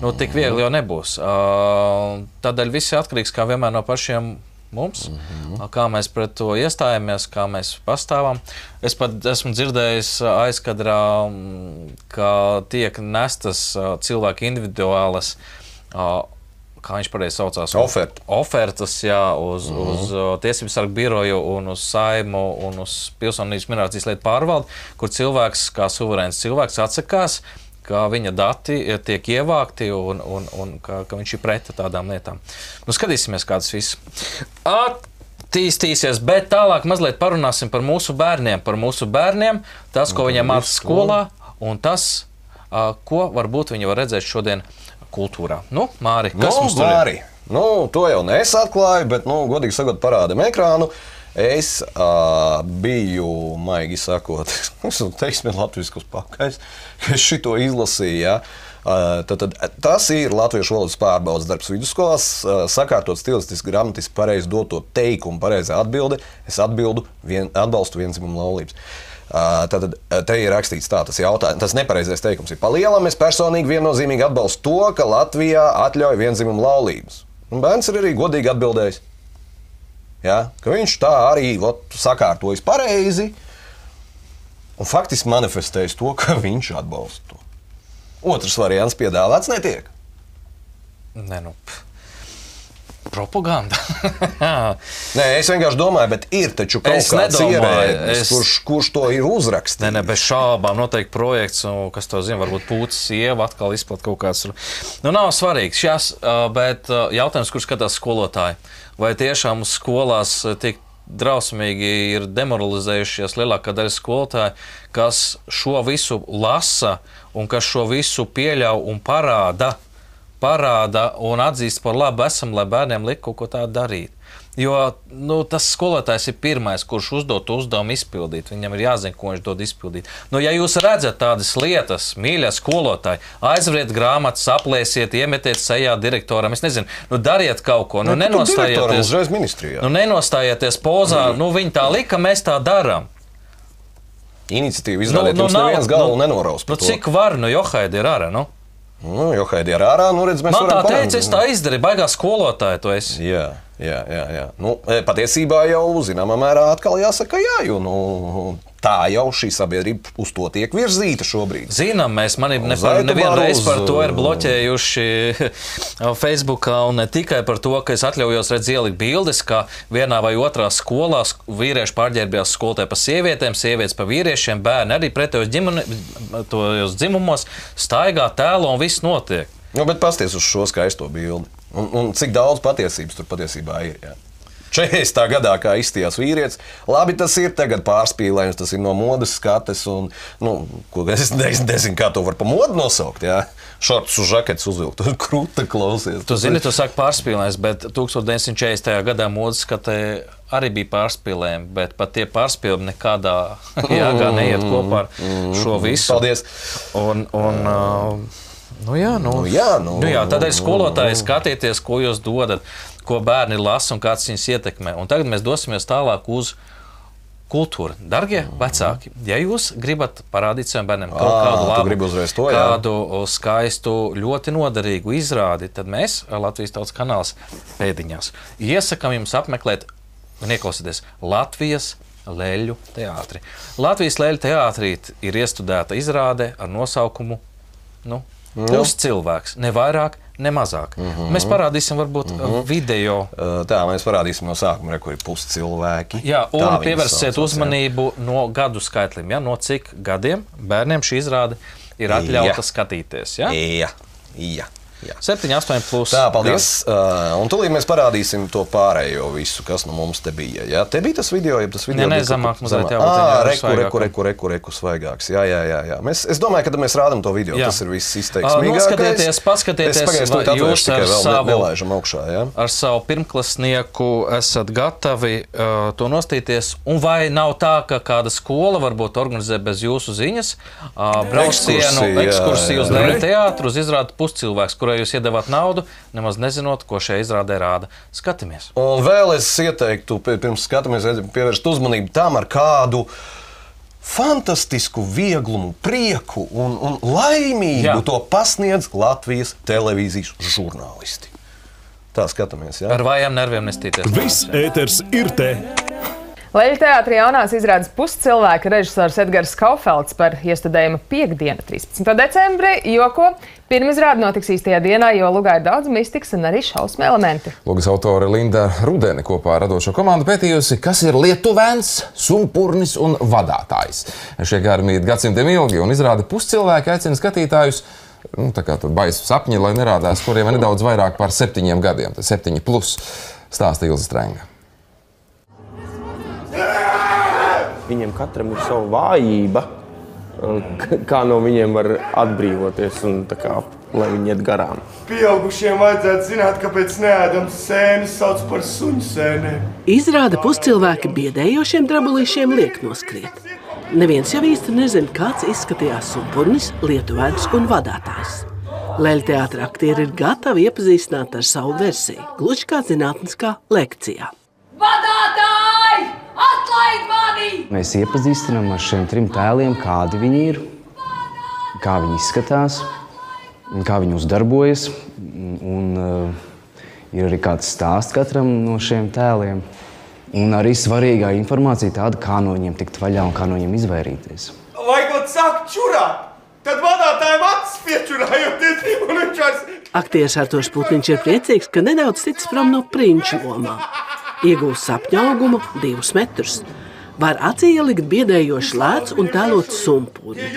Nu, tik viegli jau nebūs. Uh, Tādēļ viss ir atkarīgs kā vienmēr no pašiem mums, mm -hmm. kā mēs pret to iestājamies, kā mēs pastāvam. Es pat esmu dzirdējis aizkadrā, mm, ka tiek nestas cilvēku individuālas. ā, Kā viņš pareizi saucās? Ofert. Ofertas, jā, uz, mm -hmm. uz Tiesību sargu biroju, un uz saimu un uz pilsonības migrācijas lietu pārvaldi, kur cilvēks, kā suverēns cilvēks, atsakās, ka viņa dati tiek ievākti un, un, un ka, ka viņš ir pret tādām lietām. Nu, skatīsimies, kā tas viss attīstīsies, bet tālāk mazliet parunāsim par mūsu bērniem. Par mūsu bērniem, tas, ko viņiem mācās skolā, un tas, ko varbūt viņi var redzēt šodien kultūrā. Nu, Māri, kas nu, mums tur ir? Māri, nu, to jau nesatklāju, bet, nu, godīgi sakot, parādam ekrānu. Es uh, biju, maigi sakot, teiksim, latviešu pakaļ, ka es šito izlasīju. Ja? Uh, tad, tad, tas ir latviešu valodas pārbaudas darbs vidusskolās, uh, sakārtot stilistiski, gramatiski pareizi doto teikumu, pareizā atbilde. Es atbildu, vien, atbalstu vienzimumu laulības. Uh, Tad te ir rakstīts tā, tas jautājums, tas nepareizais teikums ir palielam. Es personīgi viennozīmīgi atbalstu to, ka Latvijā atļauj vienzimumu laulības. Un bērns ir arī godīgi atbildējis. Ja? Ka viņš tā arī ot, sakārtojas pareizi un faktiski manifestējis to, ka viņš atbalsta to. Otrs variants piedāvāts netiek. Nē, nu, pf. Propaganda. Nē, es vienkārši domāju, bet ir taču kaut Es kāds ierēdnis, es- kurš, kurš to ir uzrakstījis. Nē, ne, bez šaubām, noteikti projekts, un, kas to zina, varbūt pūcis sieva atkal izplatīja kaut kāds. Nu, nav svarīgs šis, bet jautājums, kur skatās skolotāji. Vai tiešām skolās ā, tik drausmīgi ir demoralizējušies lielākā daļa skolotāju, kas šo visu lasa un kas šo visu pieļauj un parāda, parāda un atzīst par labu esam, lai bērniem liek kaut ko tādu darīt. Jo nu, tas skolotājs ir pirmais, kurš uzdod to uzdevumu izpildīt. Viņam ir jāzina, ko viņš dod izpildīt. Nu, ja jūs redzat tādas lietas, mīļā skolotāja, aizveriet grāmatas, aplēsiet, iemetiet sejā direktoram. Es nezinu, nu, dariet kaut ko. Nu, nu ne, nenostājieties uzreiz ministrijā. Nu, nenostājieties pozā, mm. nu, viņi tā lika, mēs tā darām. Iniciatīva izrādīt, nu, nu, jums nav, neviens galvu nu, nenoraus. Nu, cik var, nu, johaidi ir ārā. Nu? Nu, jo Haidī ir ārā, nu redz, mēs Man tā teica, es tā izdarīju, baigā skolotāja to es. Jā, jā, jā. jā. Nu, e, patiesībā jau zināmā mērā atkal jāsaka, jā, jo nu, tā jau šī sabiedrība uz to tiek virzīta šobrīd. Zinām, mēs mani Uz nevienu reizi par to ir bloķējuši Facebook, un ne tikai par to, ka es atļaujos redzēt ielikt bildes, ka vienā vai otrā skolā sk- vīrieši pārģērbjās skolotāji pa sievietēm, sievietes pa vīriešiem, bērni arī pretējos dzimumos staigā, tēlo un viss notiek. Nu, bet pasties uz šo skaisto bildi. Un, un cik daudz patiesības tur patiesībā ir. Jā. 40. gadā, kā izstījās vīrietis, labi tas ir tagad pārspīlējums, tas ir no modes skates. Un, nu, ko, es nezinu, kā to var pa modu nosaukt. Jā. Šorts uz žaketes uzvilkt, tur krūta klausies. Tu zini, tu saki pārspīlējums, bet 1940. gadā modes skatē arī bija pārspīlējumi, bet pat tie pārspīlējumi nekādā jēgā neiet kopā ar šo visu. Paldies! Un, un, uh, Nu jā, nu, Nu jā, nu, nu jā, tādēļ skolotāji nu. skatieties, ko jūs dodat, ko bērni lasa un kāds viņus ietekmē. Un tagad mēs dosimies tālāk uz kultūru. Darbie vecāki, ja jūs gribat parādīt saviem bērniem kaut Ā, kādu labu, to, jā. kādu skaistu, ļoti noderīgu izrādi, tad mēs, Latvijas tautas kanāls, pēdiņās, iesakām jums apmeklēt un ieklausieties Latvijas Leļu teātri. Latvijas Leļu teātrī ir iestudēta izrāde ar nosaukumu nu, Puscilvēks, ne vairāk, ne mazāk. Mm -hmm. Mēs parādīsim, varbūt, mm -hmm. video. Tā mēs parādīsim no sākuma, re, kur ir puscilvēki. Jā, un Tā pievērsiet saucās, jā. uzmanību no gadu skaitlim. Ja? No cik gadiem bērniem šī izrāde ir atļauta Jā. skatīties? Ja? Jā, jā. Jā. 7, 8, plus. Tā, paldies. Uh, un tūlīt mēs parādīsim to pārējo visu, kas nu mums te bija. Jā, te bija tas video, ja tas video Nē, nē, bija zemāk mazliet zemāk. jābūt, Ā, jā, reku, reku, reku, reku, reku, svaigāks. Jā, jā, jā. jā. Mēs, es domāju, ka tad mēs rādām to video. Jā. Jā. Tas ir viss Ā, izteiksmīgākais. noskatieties, paskatieties, Es pagaidu, jūs ar vēl, savu- ne, nelaižam augšā. Jā. ar savu pirmklasnieku esat gatavi uh, to nostīties? Un vai nav tā, ka kāda skola varbūt organizē bez jūsu ziņas uh, braucienu, Ekskursiju, jā, uz jā. Teātru, uz izrādi puscilvēks, kurai jūs iedevāt naudu, nemaz nezinot, ko šajā izrādē rāda. Skatāmies! Un vēl es ieteiktu, pi- pirms skatāmies, pievērst uzmanību tam, ar kādu fantastisku vieglumu, prieku un, un laimību Jā. To pasniedz Latvijas televīzijas žurnālisti. Tā skatāmies. Ja? Ar vājiem nerviem nestīties. Viss ēters ir te. Leļu teātrī jaunās izrādes puscilvēka režisors Edgars Kaufelds par iestudējumu piekdienu, 13. decembrī, joko pirmizrāde notiks īstajā dienā, jo lugā ir daudz mistikas un arī šausmu elementi. Lūgas autore Linda Rudene kopā ar radošo komandu pētījusi, kas ir lietuvēns, sumpurnis un vadātājs. Šie gārmi ir gadsimtiem ilgi un izrāda puscilvēki aicina skatītājus. Nu, baisa sapņi, lai nerādās, kuriem ir nedaudz vairāk par septiņiem gadiem. Septiņi plus stāsta Ilza Strenga. Viņiem katram ir sava vājība, k- kā no viņiem var atbrīvoties un tā kā, lai viņi iet garām. Pieaugušiem vajadzētu zināt, kāpēc neēdams sēnes sauc par suņu sēnēm. Izrāda puscilvēki biedējošiem drabulīšiem liek noskriet. Neviens jau īsti nezina, kāds izskatījās sumpurnis, lietuvēns un vadātājs. Leļu teātra aktieri ir gatavi iepazīstināt ar savu versiju, gluži kā zinātniskā lekcijā. Vadātāji! Atlaid mani! Mēs iepazīstinām ar šiem trim tēliem, kādi viņi ir, kā viņi izskatās, un kā viņi uzdarbojas. Un, uh, ir arī kāds stāsts katram no šiem tēliem. Un arī svarīgā informācija tāda, kā no viņiem tikt vaļā un kā no viņiem izvairīties. Vajag sākt čurāt! Tad vadītājiem acis piečurājoties, un viņš vairs Aktieris Artošs Putniņš ir priecīgs, ka nedaudz ticis prom no prinču lomām. Iegūst sapņu augumu divus metrus. Var acī ielikt biedējoši lēts un tēlot sumpuri.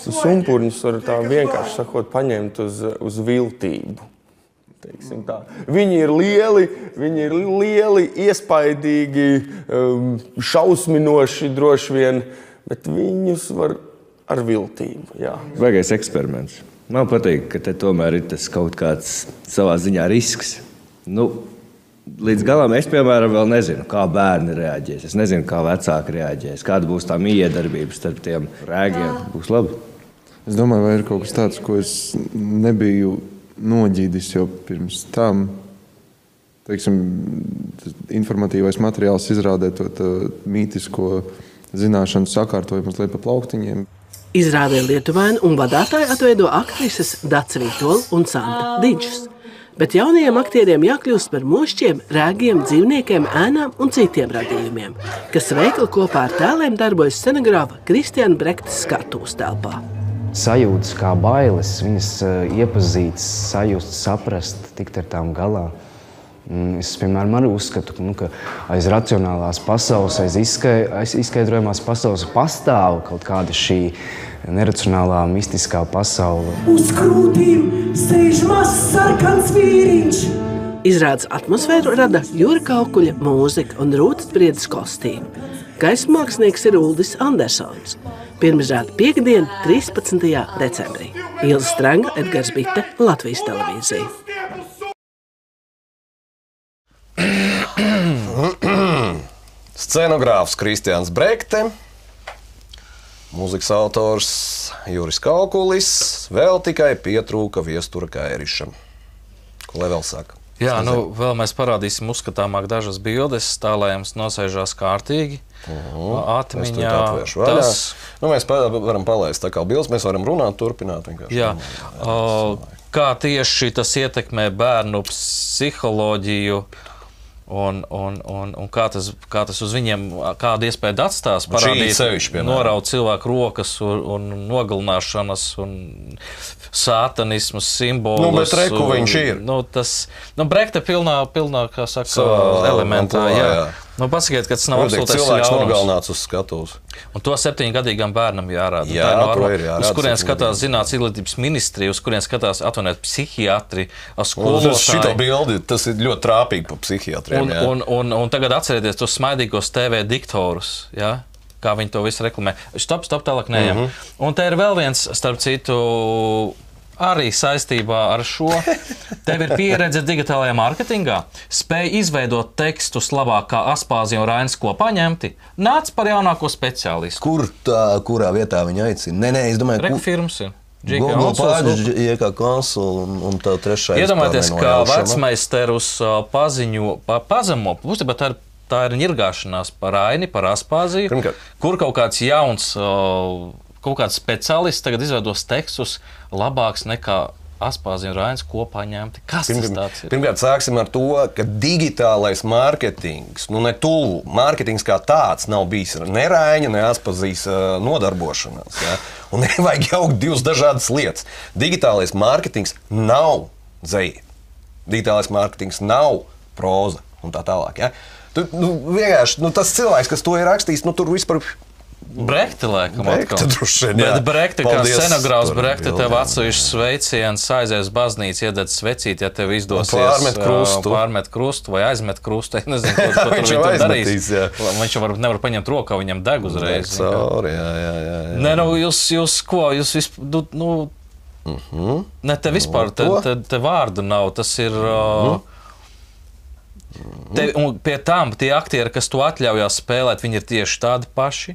Sumpurņus var tā vienkārši sakot, paņemt uz, uz viltību. Viņi ir lieli, viņi ir lieli, iespaidīgi, um, šausminoši droši vien, bet viņus var ar viltību. Jā. Baigais eksperiments. Man patīk, ka te tomēr ir tas kaut kāds savā ziņā risks. Nu, līdz galam es, piemēram, vēl nezinu, kā bērni reaģēs. Es nezinu, kā vecāki reaģēs, kāda būs tā miedarbība starp tiem rēgiem. Būs labi. Es domāju, vai ir kaut kas tāds, ko es nebiju noģīdis jau pirms tam. Teiksim, tas informatīvais materiāls izrādē to mītisko zināšanu sakārtojumu mazliet pa plauktiņiem. Izrādē Lietuvēnu un vadītāju atveido aktrises Dārsa Vitola un Santa Digis. Bet jaunajiem aktieriem jākļūst par mošķiem, rēgiem, dzīvniekiem, ēnām un citiem radījumiem, kas veikli kopā ar tēliem darbojas scenogrāfa Kristiāna Brektas skatuves telpā. Sajūtas kā bailes, viņas eh, iepazīt, sajust, saprast, tikt ar tām galā. Mm, Es, piemēram, arī uzskatu, ka, nu, ka aiz racionālās pasaules, aiz, izskai, aiz izskaidrojamās pasaules pastāv kaut kāda šī neracionālā, mistiskā pasaule. Uz krūtīm sēž mazs sarkans vīriņš. Izrādes atmosfēru rada Jūra Kaukuļa mūzika un Rūtas Briedas kostīmi. Gaisa mākslinieks ir Uldis Andersons. Pirmizrāda piekdiena, 13. decembrī. Ilza Strenga, Edgars Bitte, Latvijas televīzija. Scenogrāfs Kristians Brekte, mūzikas autors Juris Kaukulis, vēl tikai pietrūka viestura Kairišam. Ko lai vēl saka? Jā, nu, vēl mēs parādīsim uzskatāmāk dažas bildes, tā lai jums nosēžās kārtīgi. Atmiņā tas... nu, mēs varam palaist tā kā bildes, mēs varam runāt, turpināt. vienkārši. Jā. O, Kā tieši tas ietekmē bērnu psiholoģiju? Un, un, un, un kā, tas, kā tas uz viņiem, kādu iespēju atstās, šī sevišķi, noraut cilvēku rokas un, un nogalināšanas un sātanismu simbolus. Nu, bet re, kur viņš ir? Nu, tas, nu, Brekta pilnā, pilnā, kā saka, Savā elementā, jā. jā. Nu, pasakiet, ka tas nav absolūtais cilvēks nogalināts uz skatuves. Un to septiņgadīgam bērnam jārāda. Jā, to norma, ir jārāda Uz kurien skatās zinātnīs izglītības ministrija, uz kurien skatās atvainojiet psihiatri, skolotāji. tas šito bildi, tas ir ļoti trāpīgi pa psihiatriem. Un, jā. un, un, un tagad atcerieties tos smaidīgos TV diktorus. Ja? Kā viņi to visu reklamē. Stop, stop, tālāk neejam. Mm Mhm. -hmm. Un te ir vēl viens, starp citu, arī saistībā ar šo. Tev ir pieredze digitālajā mārketingā, spēj izveidot tekstus labāk kā Aspāzija un Rainis kopā ņemti. Nāc par jaunāko speciālistu. Kur tā, kurā vietā viņi aicina? Nē, nē, es domāju, kur firmas ir. Google pārģis, IK konsul un, un tā trešais. Iedomājieties, kā nenojaušama. vecmeisterus ā, paziņo, pa, pazemo, būtībā tā ir, tā ir ņirgāšanās par aini, par aspāziju, Pirmkārt. kur kaut kāds jauns, ā, kaut kāds speciālists tagad izveidos tekstus labāks nekā aspāzija un rainis kopā ņemti. Kas tas Pirmkārt, tāds ir? pirmkārt, sāksim ar to, ka digitālais mārketings, nu ne tuvu, mārketings kā tāds nav bijis ne rāņa, ne atpazīs uh, nodarbošanās. Ja? Un nevajag jaukt divas dažādas lietas. Digitālais mārketings nav dzēja. Digitālais mārketings nav proza un tā tālāk. Ja? Tu, nu, vienkārši nu, tas cilvēks, kas to ir rakstījis, nu, tur vispār. Brekta, laikam, Brekta droši vien. Bet Brekta, kā scenogrāfs, Brekta, tev bildēm, atsevišķs sveiciens, aizies uz baznīcu, iedod svecīt, ja tev izdosies pārmet krustu. pārmet krustu vai aizmet krustu. Es nezinu, ko, ko Viņš tur aizmetīs, jā. darīs. Viņš jau varbūt nevar paņemt rokā, viņam deg uzreiz. Cauri, jā, jā, jā, jā. Nē, nu, jūs, jūs ko, jūs vispār, nu, nu, Mhm. ne, te vispār, te, to? te, te vārdu nav, tas ir. Uh, Te, un pie tam tie aktieri, kas to atļaujās spēlēt, viņi ir tieši tādi paši.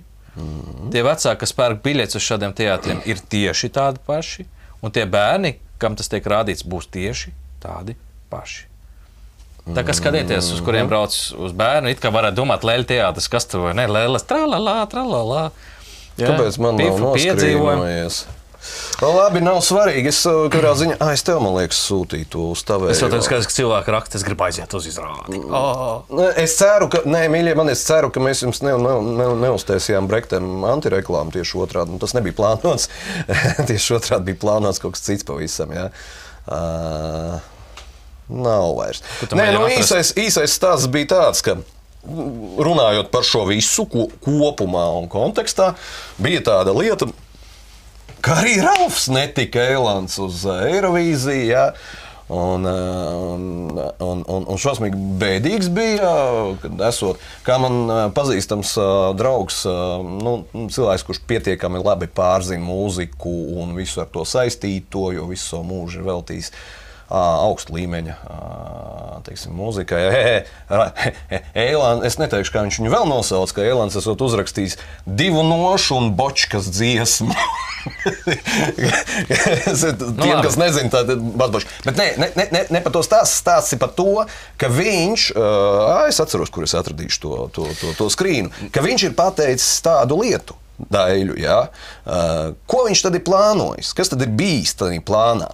Tie vecāki, kas pērk biļetes uz šādiem teātriem, ir tieši tādi paši. Un tie bērni, kam tas tiek rādīts, būs tieši tādi paši. Tā kā skatieties, uz kuriem brauc uz bērnu, it kā varētu domāt, lēļa teātris, kas tur vai ne, lēlas, tralalā. Jā, Kāpēc man nav? Nu, labi, nav svarīgi. Es uh, katrā ziņā, ah, es tev, man liekas, sūtīju to uz tavu. Es jau tādu skatu, ka cilvēki raksta, es gribu aiziet uz izrādi. Oh. Nu, Es ceru, ka, nē, mīļie, man es ceru, ka mēs jums ne, ne, ne, neuztaisījām Brektam antireklāmu tieši otrādi. Nu, tas nebija plānots. tieši otrādi bija plānots kaut kas cits pavisam. Jā. Uh, nav vairs. Nē, nu, īsais, īsais stāsts bija tāds, ka mm, runājot par šo visu ko, kopumā un kontekstā, bija tāda lieta, ka arī Ralfs netika Eilants uz Eirovīziju. Ja? Un, un, un, un, un šausmīgi bēdīgs bija, kad esot, kā man uh, pazīstams uh, draugs, uh, nu, cilvēks, kurš pietiekami labi pārzina mūziku un visu ar to saistīto, jo visu savu mūžu ir veltījis augsta līmeņa teiksim, mūzikai. Eilants, es neteikšu, kā viņš viņu vēl nosauc, ka Eilants esot uzrakstījis divu nošu un bočkas dziesmu. Tiem, kas nezina, tad ir mazboši. Bet nē, ne, ne, ne, ne par to stāstu. Stāsts ir par to, ka viņš, uh, es atceros, kur es atradīšu to, to, to, to skrīnu, ka viņš ir pateicis tādu lietu. Daļu, ja? uh, ko viņš tad ir plānojis? Kas tad ir bijis tajā plānā?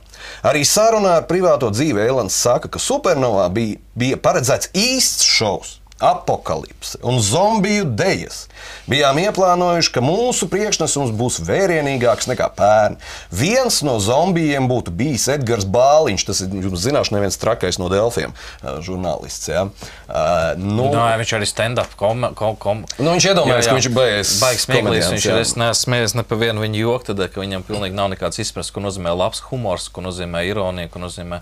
Arī sarunā ar privāto dzīvi Elans saka, ka supernovā bija, bija paredzēts īsts šovs, apakalipse un zombiju dejas. Bijām ieplānojuši, ka mūsu priekšnesums būs vērienīgāks nekā pērn. Viens no zombijiem būtu bijis Edgars Bāliņš, tas ir jums zināms, neviens trakais no Delfiem, žurnālists. Ja? Uh, nu, Nu, jā, viņš arī stand-up kom, kom, kom. Nu, viņš iedomājas, ka viņš baigs Baigs smieklīgs. Viņš jā. neesmu smējies ne par vienu viņa joku, tad, viņam pilnīgi nav nekāds izpratnes, ko nozīmē labs humors, ko nozīmē ironija, ko nozīmē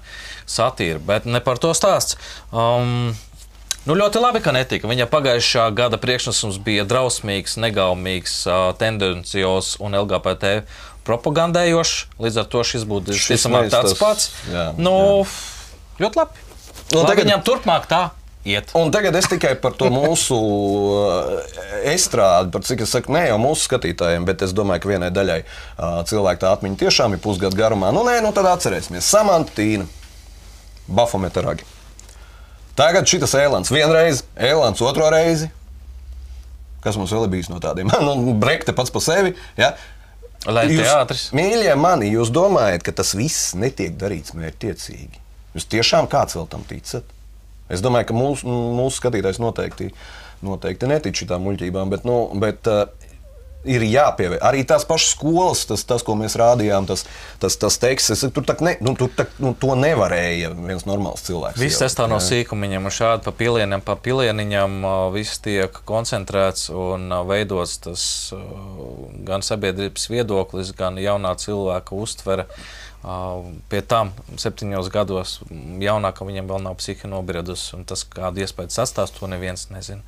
satīra. Bet ne par to stāsts. Um, Nu, ļoti labi, ka netika. Viņa pagājušā gada priekšnesums bija drausmīgs, negaumīgs, ā, tendencios un LGBT propagandējošs. Līdz ar to šis būtu visticamāk tāds meistas- pats. jā, nu, ļoti labi. Nu, labi tagad- Viņam turpmāk tā iet. Un tagad es tikai par to mūsu estrādi, par cik es saku, ne jau mūsu skatītājiem, bet es domāju, ka vienai daļai cilvēku tā atmiņa tiešām ir pusgadu garumā. Nu, nē, nu tad atcerēsimies. Samantīna, Bafometa ragi. Tagad šis ēlants vienreiz, ēlants otro reizi. Kas mums vēl ir bijis no tādiem? nu, Brekte pats par sevi. Ja? Lai Jūs- teātris. Mīļie mani, jūs domājat, ka tas viss netiek darīts mērķtiecīgi? Jūs tiešām kāds vēl tam ticat? Es domāju, ka mūsu, mūsu skatītājs noteikti, noteikti netic šitām muļķībām, bet, nu, bet uh, ir jāpievērš. Arī tās pašas skolas, tas, tas ko mēs rādījām, tas, tas, tas teksts, es, tur, tak ne, nu, tur tak, nu, to nevarēja viens normāls cilvēks. Viss tas tā no sīkumiņiem un šādi pa pilieniem, pa pilieniņam uh, viss tiek koncentrēts un uh, veidots tas uh, gan sabiedrības viedoklis, gan jaunā cilvēka uztvere. Pie tam septiņos gados jaunākam viņam vēl nav psihi nobriedusi, un tas, kādu iespēju atstās, to neviens nezina.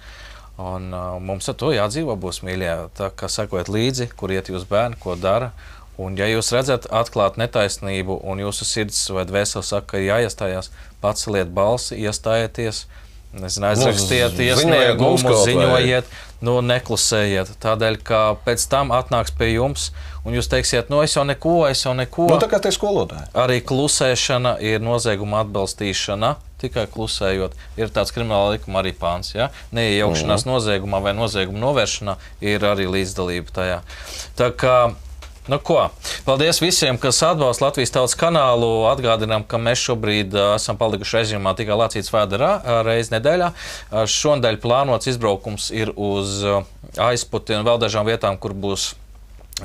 Un, uh, mums ar to jādzīvo, būs mīļie. Tā kā sekojat līdzi, kur iet jūs bērni, ko dara. Un, ja jūs redzat atklātu netaisnību, un jūsu sirds vai dvēsele saka, ka jāiestājās, paceliet balsi, iestājieties. Nezinu, aizrakstiet, iesniegumu, ziņojiet, nu, neklusējiet. Tādēļ, ka pēc tam atnāks pie jums, un jūs teiksiet, nu, es jau neko, es jau neko. Nu, tā kā te skolotāji. Arī klusēšana ir nozieguma atbalstīšana. Tikai klusējot, ir tāds krimināla likuma arī pāns. Ja? Neiejaukšanās mm. noziegumā vai nozieguma novēršanā ir arī līdzdalība tajā. Tā kā Nu, ko? Paldies visiem, kas atbalsta Latvijas tautas kanālu. Atgādinām, ka mēs šobrīd uh, esam palikuši režīmā tikai Latvijas vēderā uh, reizes nedēļā. Uh, šonadēļ plānots izbraukums ir uz aizputi un vēl dažām vietām, kur būs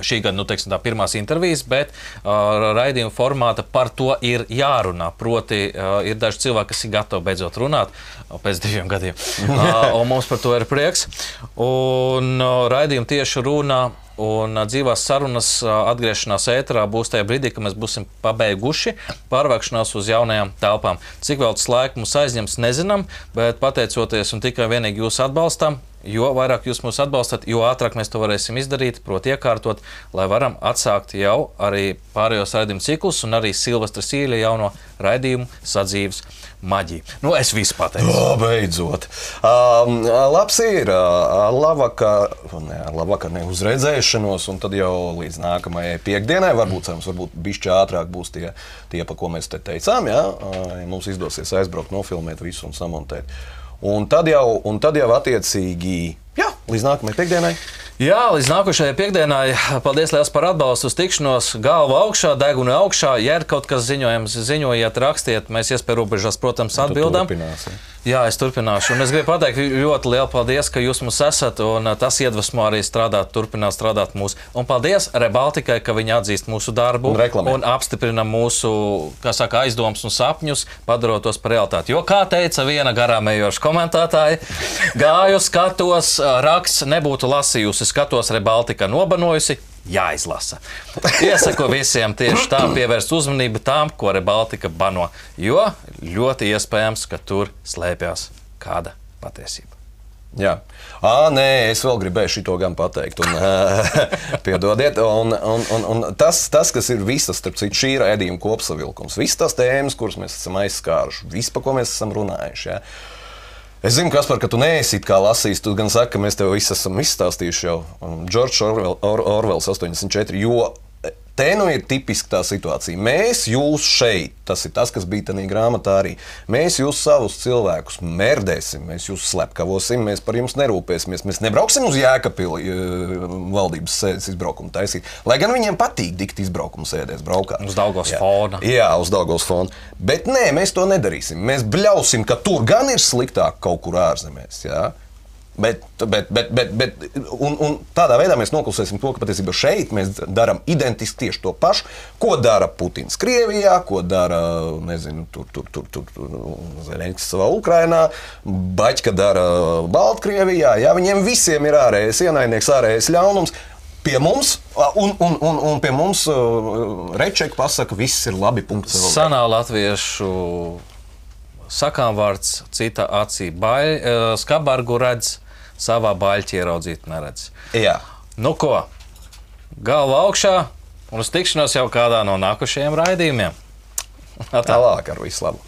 šī gada nu, teiksim, pirmās intervijas, bet uh, raidījuma formāta par to ir jārunā. Proti, uh, ir daži cilvēki, kas ir gatavi beidzot runāt uh, pēc diviem gadiem. uh, mums par to ir prieks. Un uh, raidījuma tieši runā Un dzīvās sarunas atgriešanās ēterā būs tajā brīdī, kad mēs būsim pabeiguši pārvākšanās uz jaunajām telpām. Cik vēl tas laiks mums aizņems, nezinām, bet pateicoties un tikai vienīgi jūsu atbalstam, jo vairāk jūs mūs atbalstat, jo ātrāk mēs to varēsim izdarīt, proti, iekārtot, lai varam atsākt jau arī pārējos raidījumu ciklus un arī Silvestra Sīļa jauno raidījumu sadzīves maģiju. Nu, es visu pateicu. O, beidzot. Um, labs ir. Uh, labvakar, ne, labvakar ne uz redzēšanos, un tad jau līdz nākamajai piekdienai, varbūt, cerams, varbūt bišķi ātrāk būs tie, tie, pa ko mēs te teicām. Ja? Uh, ja mums izdosies aizbraukt, nofilmēt visu un samontēt. Un tad jau, un tad jau attiecīgi, jā, līdz nākamajai piekdienai. Jā, līdz nākošajai piekdienai. Paldies liels par atbalstu, uz tikšanos. Galva augšā, deguna augšā. Ja ir kaut kas ziņojams, ziņojiet, rakstiet. Mēs iespēju robežās, protams, atbildam. Jā, es turpināšu. Un es gribu pateikt ļoti lielu paldies, ka jūs mums esat. Un tas iedvesmo arī strādāt, turpināt strādāt mūsu. Un paldies Rebaltikai, ka viņi atzīst mūsu darbu un, un apstiprina mūsu saka, aizdomus un sapņus, padarot tos par realitāti. Jo, kā teica viena garām ejoša komentētāja, gāju skatos, raksts nebūtu lasījusi skatos, Rebaltika nobanojusi. Jāizlasa. Iesaku visiem tieši tā pievērst uzmanību tām, ko Rebaltika bano, jo ļoti iespējams, ka tur slēpjas kāda patiesība. Jā, à, nē, es vēl gribēju šo gan pateikt. Un, piedodiet, un, un, un, un tas, tas, kas ir visas, starp citu, šī raidījuma kopsavilkums, visas tās tēmas, kuras mēs esam aizskāruši, viss, par ko mēs esam runājuši. Ja. Es zinu, Kaspar, ka tu neesi kā lasījis. Tu gan saki, ka mēs tev visu esam izstāstījuši jau. Džordžs Orvels 84. Jo Te nu ir tipiski tā situācija. Mēs jūs šeit, tas ir tas, kas bija tajā grāmatā arī. Mēs jūs savus cilvēkus mērdēsim, mēs jūs slepkavosim, mēs par jums nerūpēsimies. Mēs nebrauksim uz Jēkabili eh, valdības sēdes izbraukumu taisīt. Lai gan viņiem patīk dikt izbraukumu sēdēs, braukāt. Uz Daugos jā. fona. Jā, uz Daugos fona. Bet nē, mēs to nedarīsim. Mēs bļausim, ka tur gan ir sliktāk kaut kur ārzemēs. Jā. Bet, bet, bet, bet, bet un, un tādā veidā mēs noklusēsim to, ka patiesībā šeit mēs darām identiski tieši to pašu, ko dara Putins Krievijā, ko dara nezinu, tur, tur, tur, tur, tur Zelenskis savā Ukrainā, Baļķa dara Baltkrievijā. Jā, viņiem visiem ir ārējais ienaidnieks, ārējais ļaunums. Pie mums, un, un, un, un pie mums uh, Rečeka pasaka, viss ir labi. Punkts, Sanā latviešu sakām vārds, cita acī bail, skabargu redz, savā baļķī ieraudzīt neredz. Jā. Nu ko, galva augšā un uz tikšanos jau kādā no nākošajiem raidījumiem. Tālāk ar visu labu!